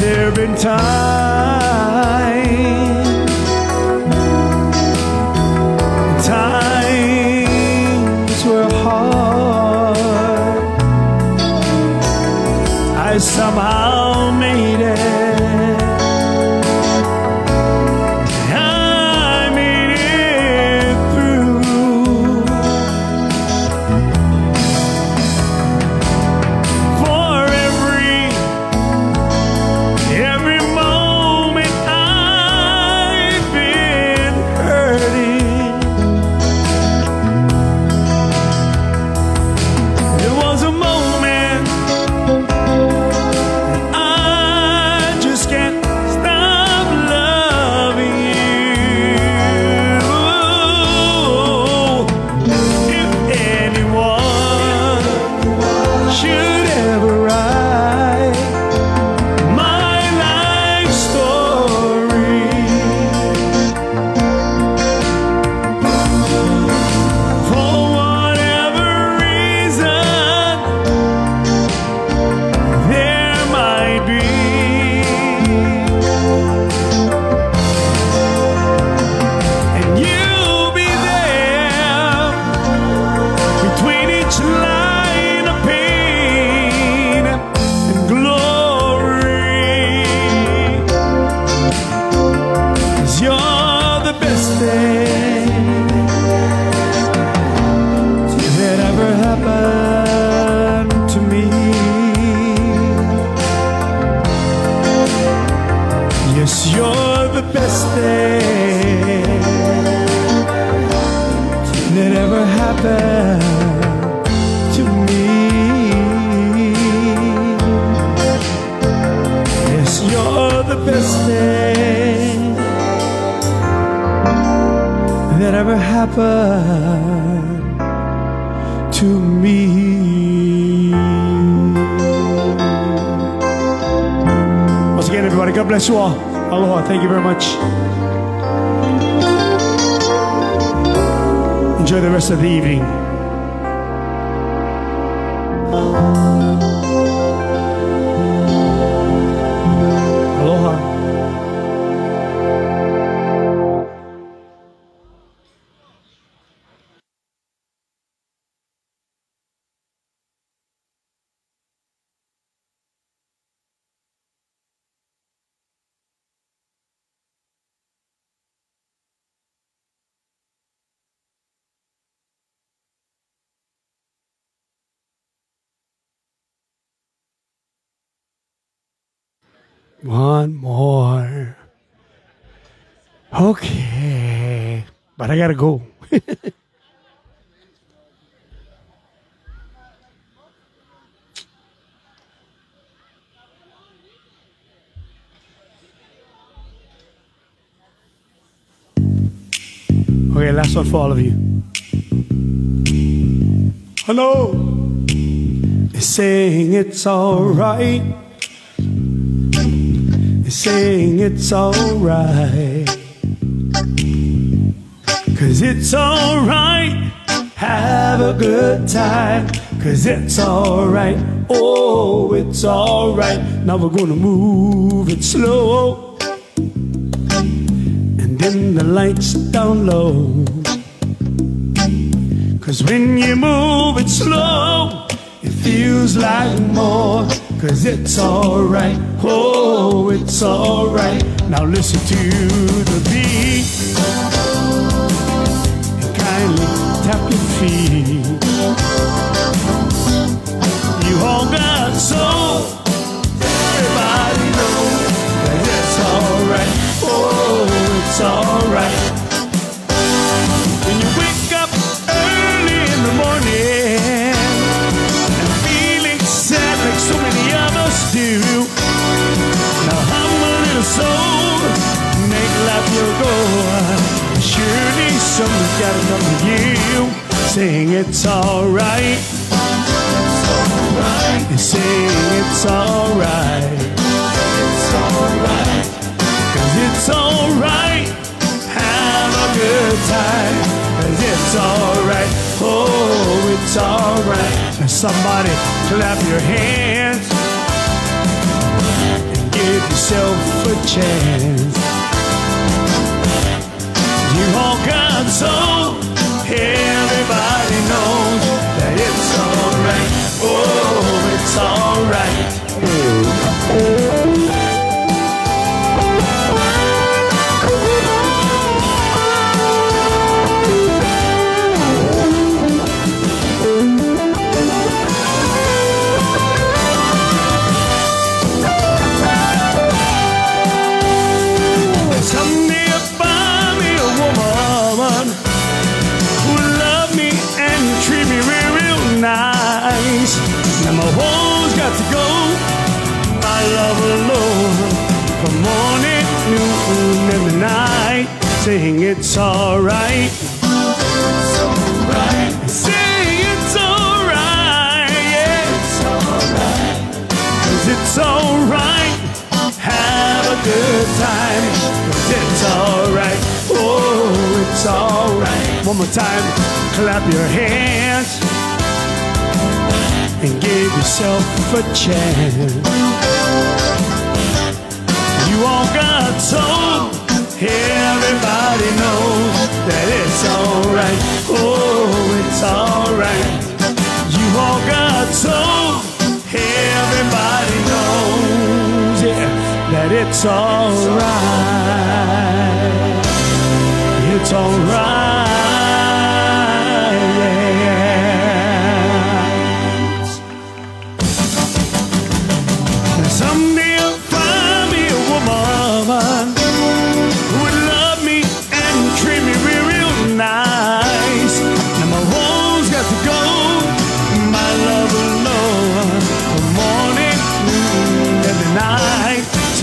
there been times I gotta go. okay, last one for all of you. Hello. They're saying it's alright saying it's alright. Cause it's alright. Have a good time. Cause it's alright. Oh, it's alright. Now we're gonna move it slow. And then the lights down low. Cause when you move it slow, it feels like more. Cause it's alright, oh, it's alright. Now listen to the beat tap your feet. You all got soul, everybody knows that it's alright, oh, it's alright. When you wake up early in the morning and feeling sad like so many of us do. Now a little soul, make life your goal. Oh, surely someone's gotta come to you, Sing it's alright. And sing it's alright. It's alright. Cause it's alright. Have a good time. Cause it's alright. Oh, it's alright. And somebody clap your hands and give yourself a chance. You all got so here alright. Oh, it's alright. Love alone. From morning, noon, and the night, saying it's alright. Say it's alright, yeah. It's alright. It's alright. Have a good time. Cause it's alright. Oh, it's alright. One more time. Clap your hands and give yourself a chance. You all got soul. Everybody knows that it's alright. Oh, it's alright. You all got soul. Everybody knows, yeah, that it's alright. It's alright.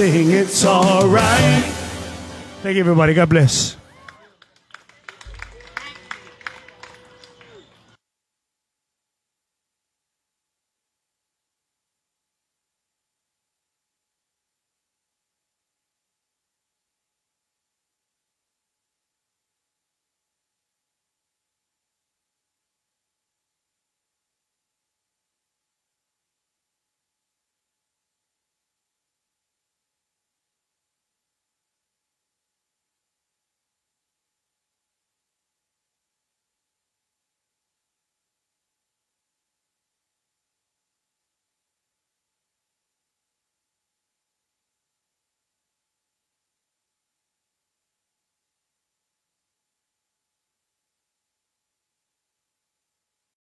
Saying it's alright. Thank you, everybody. God bless.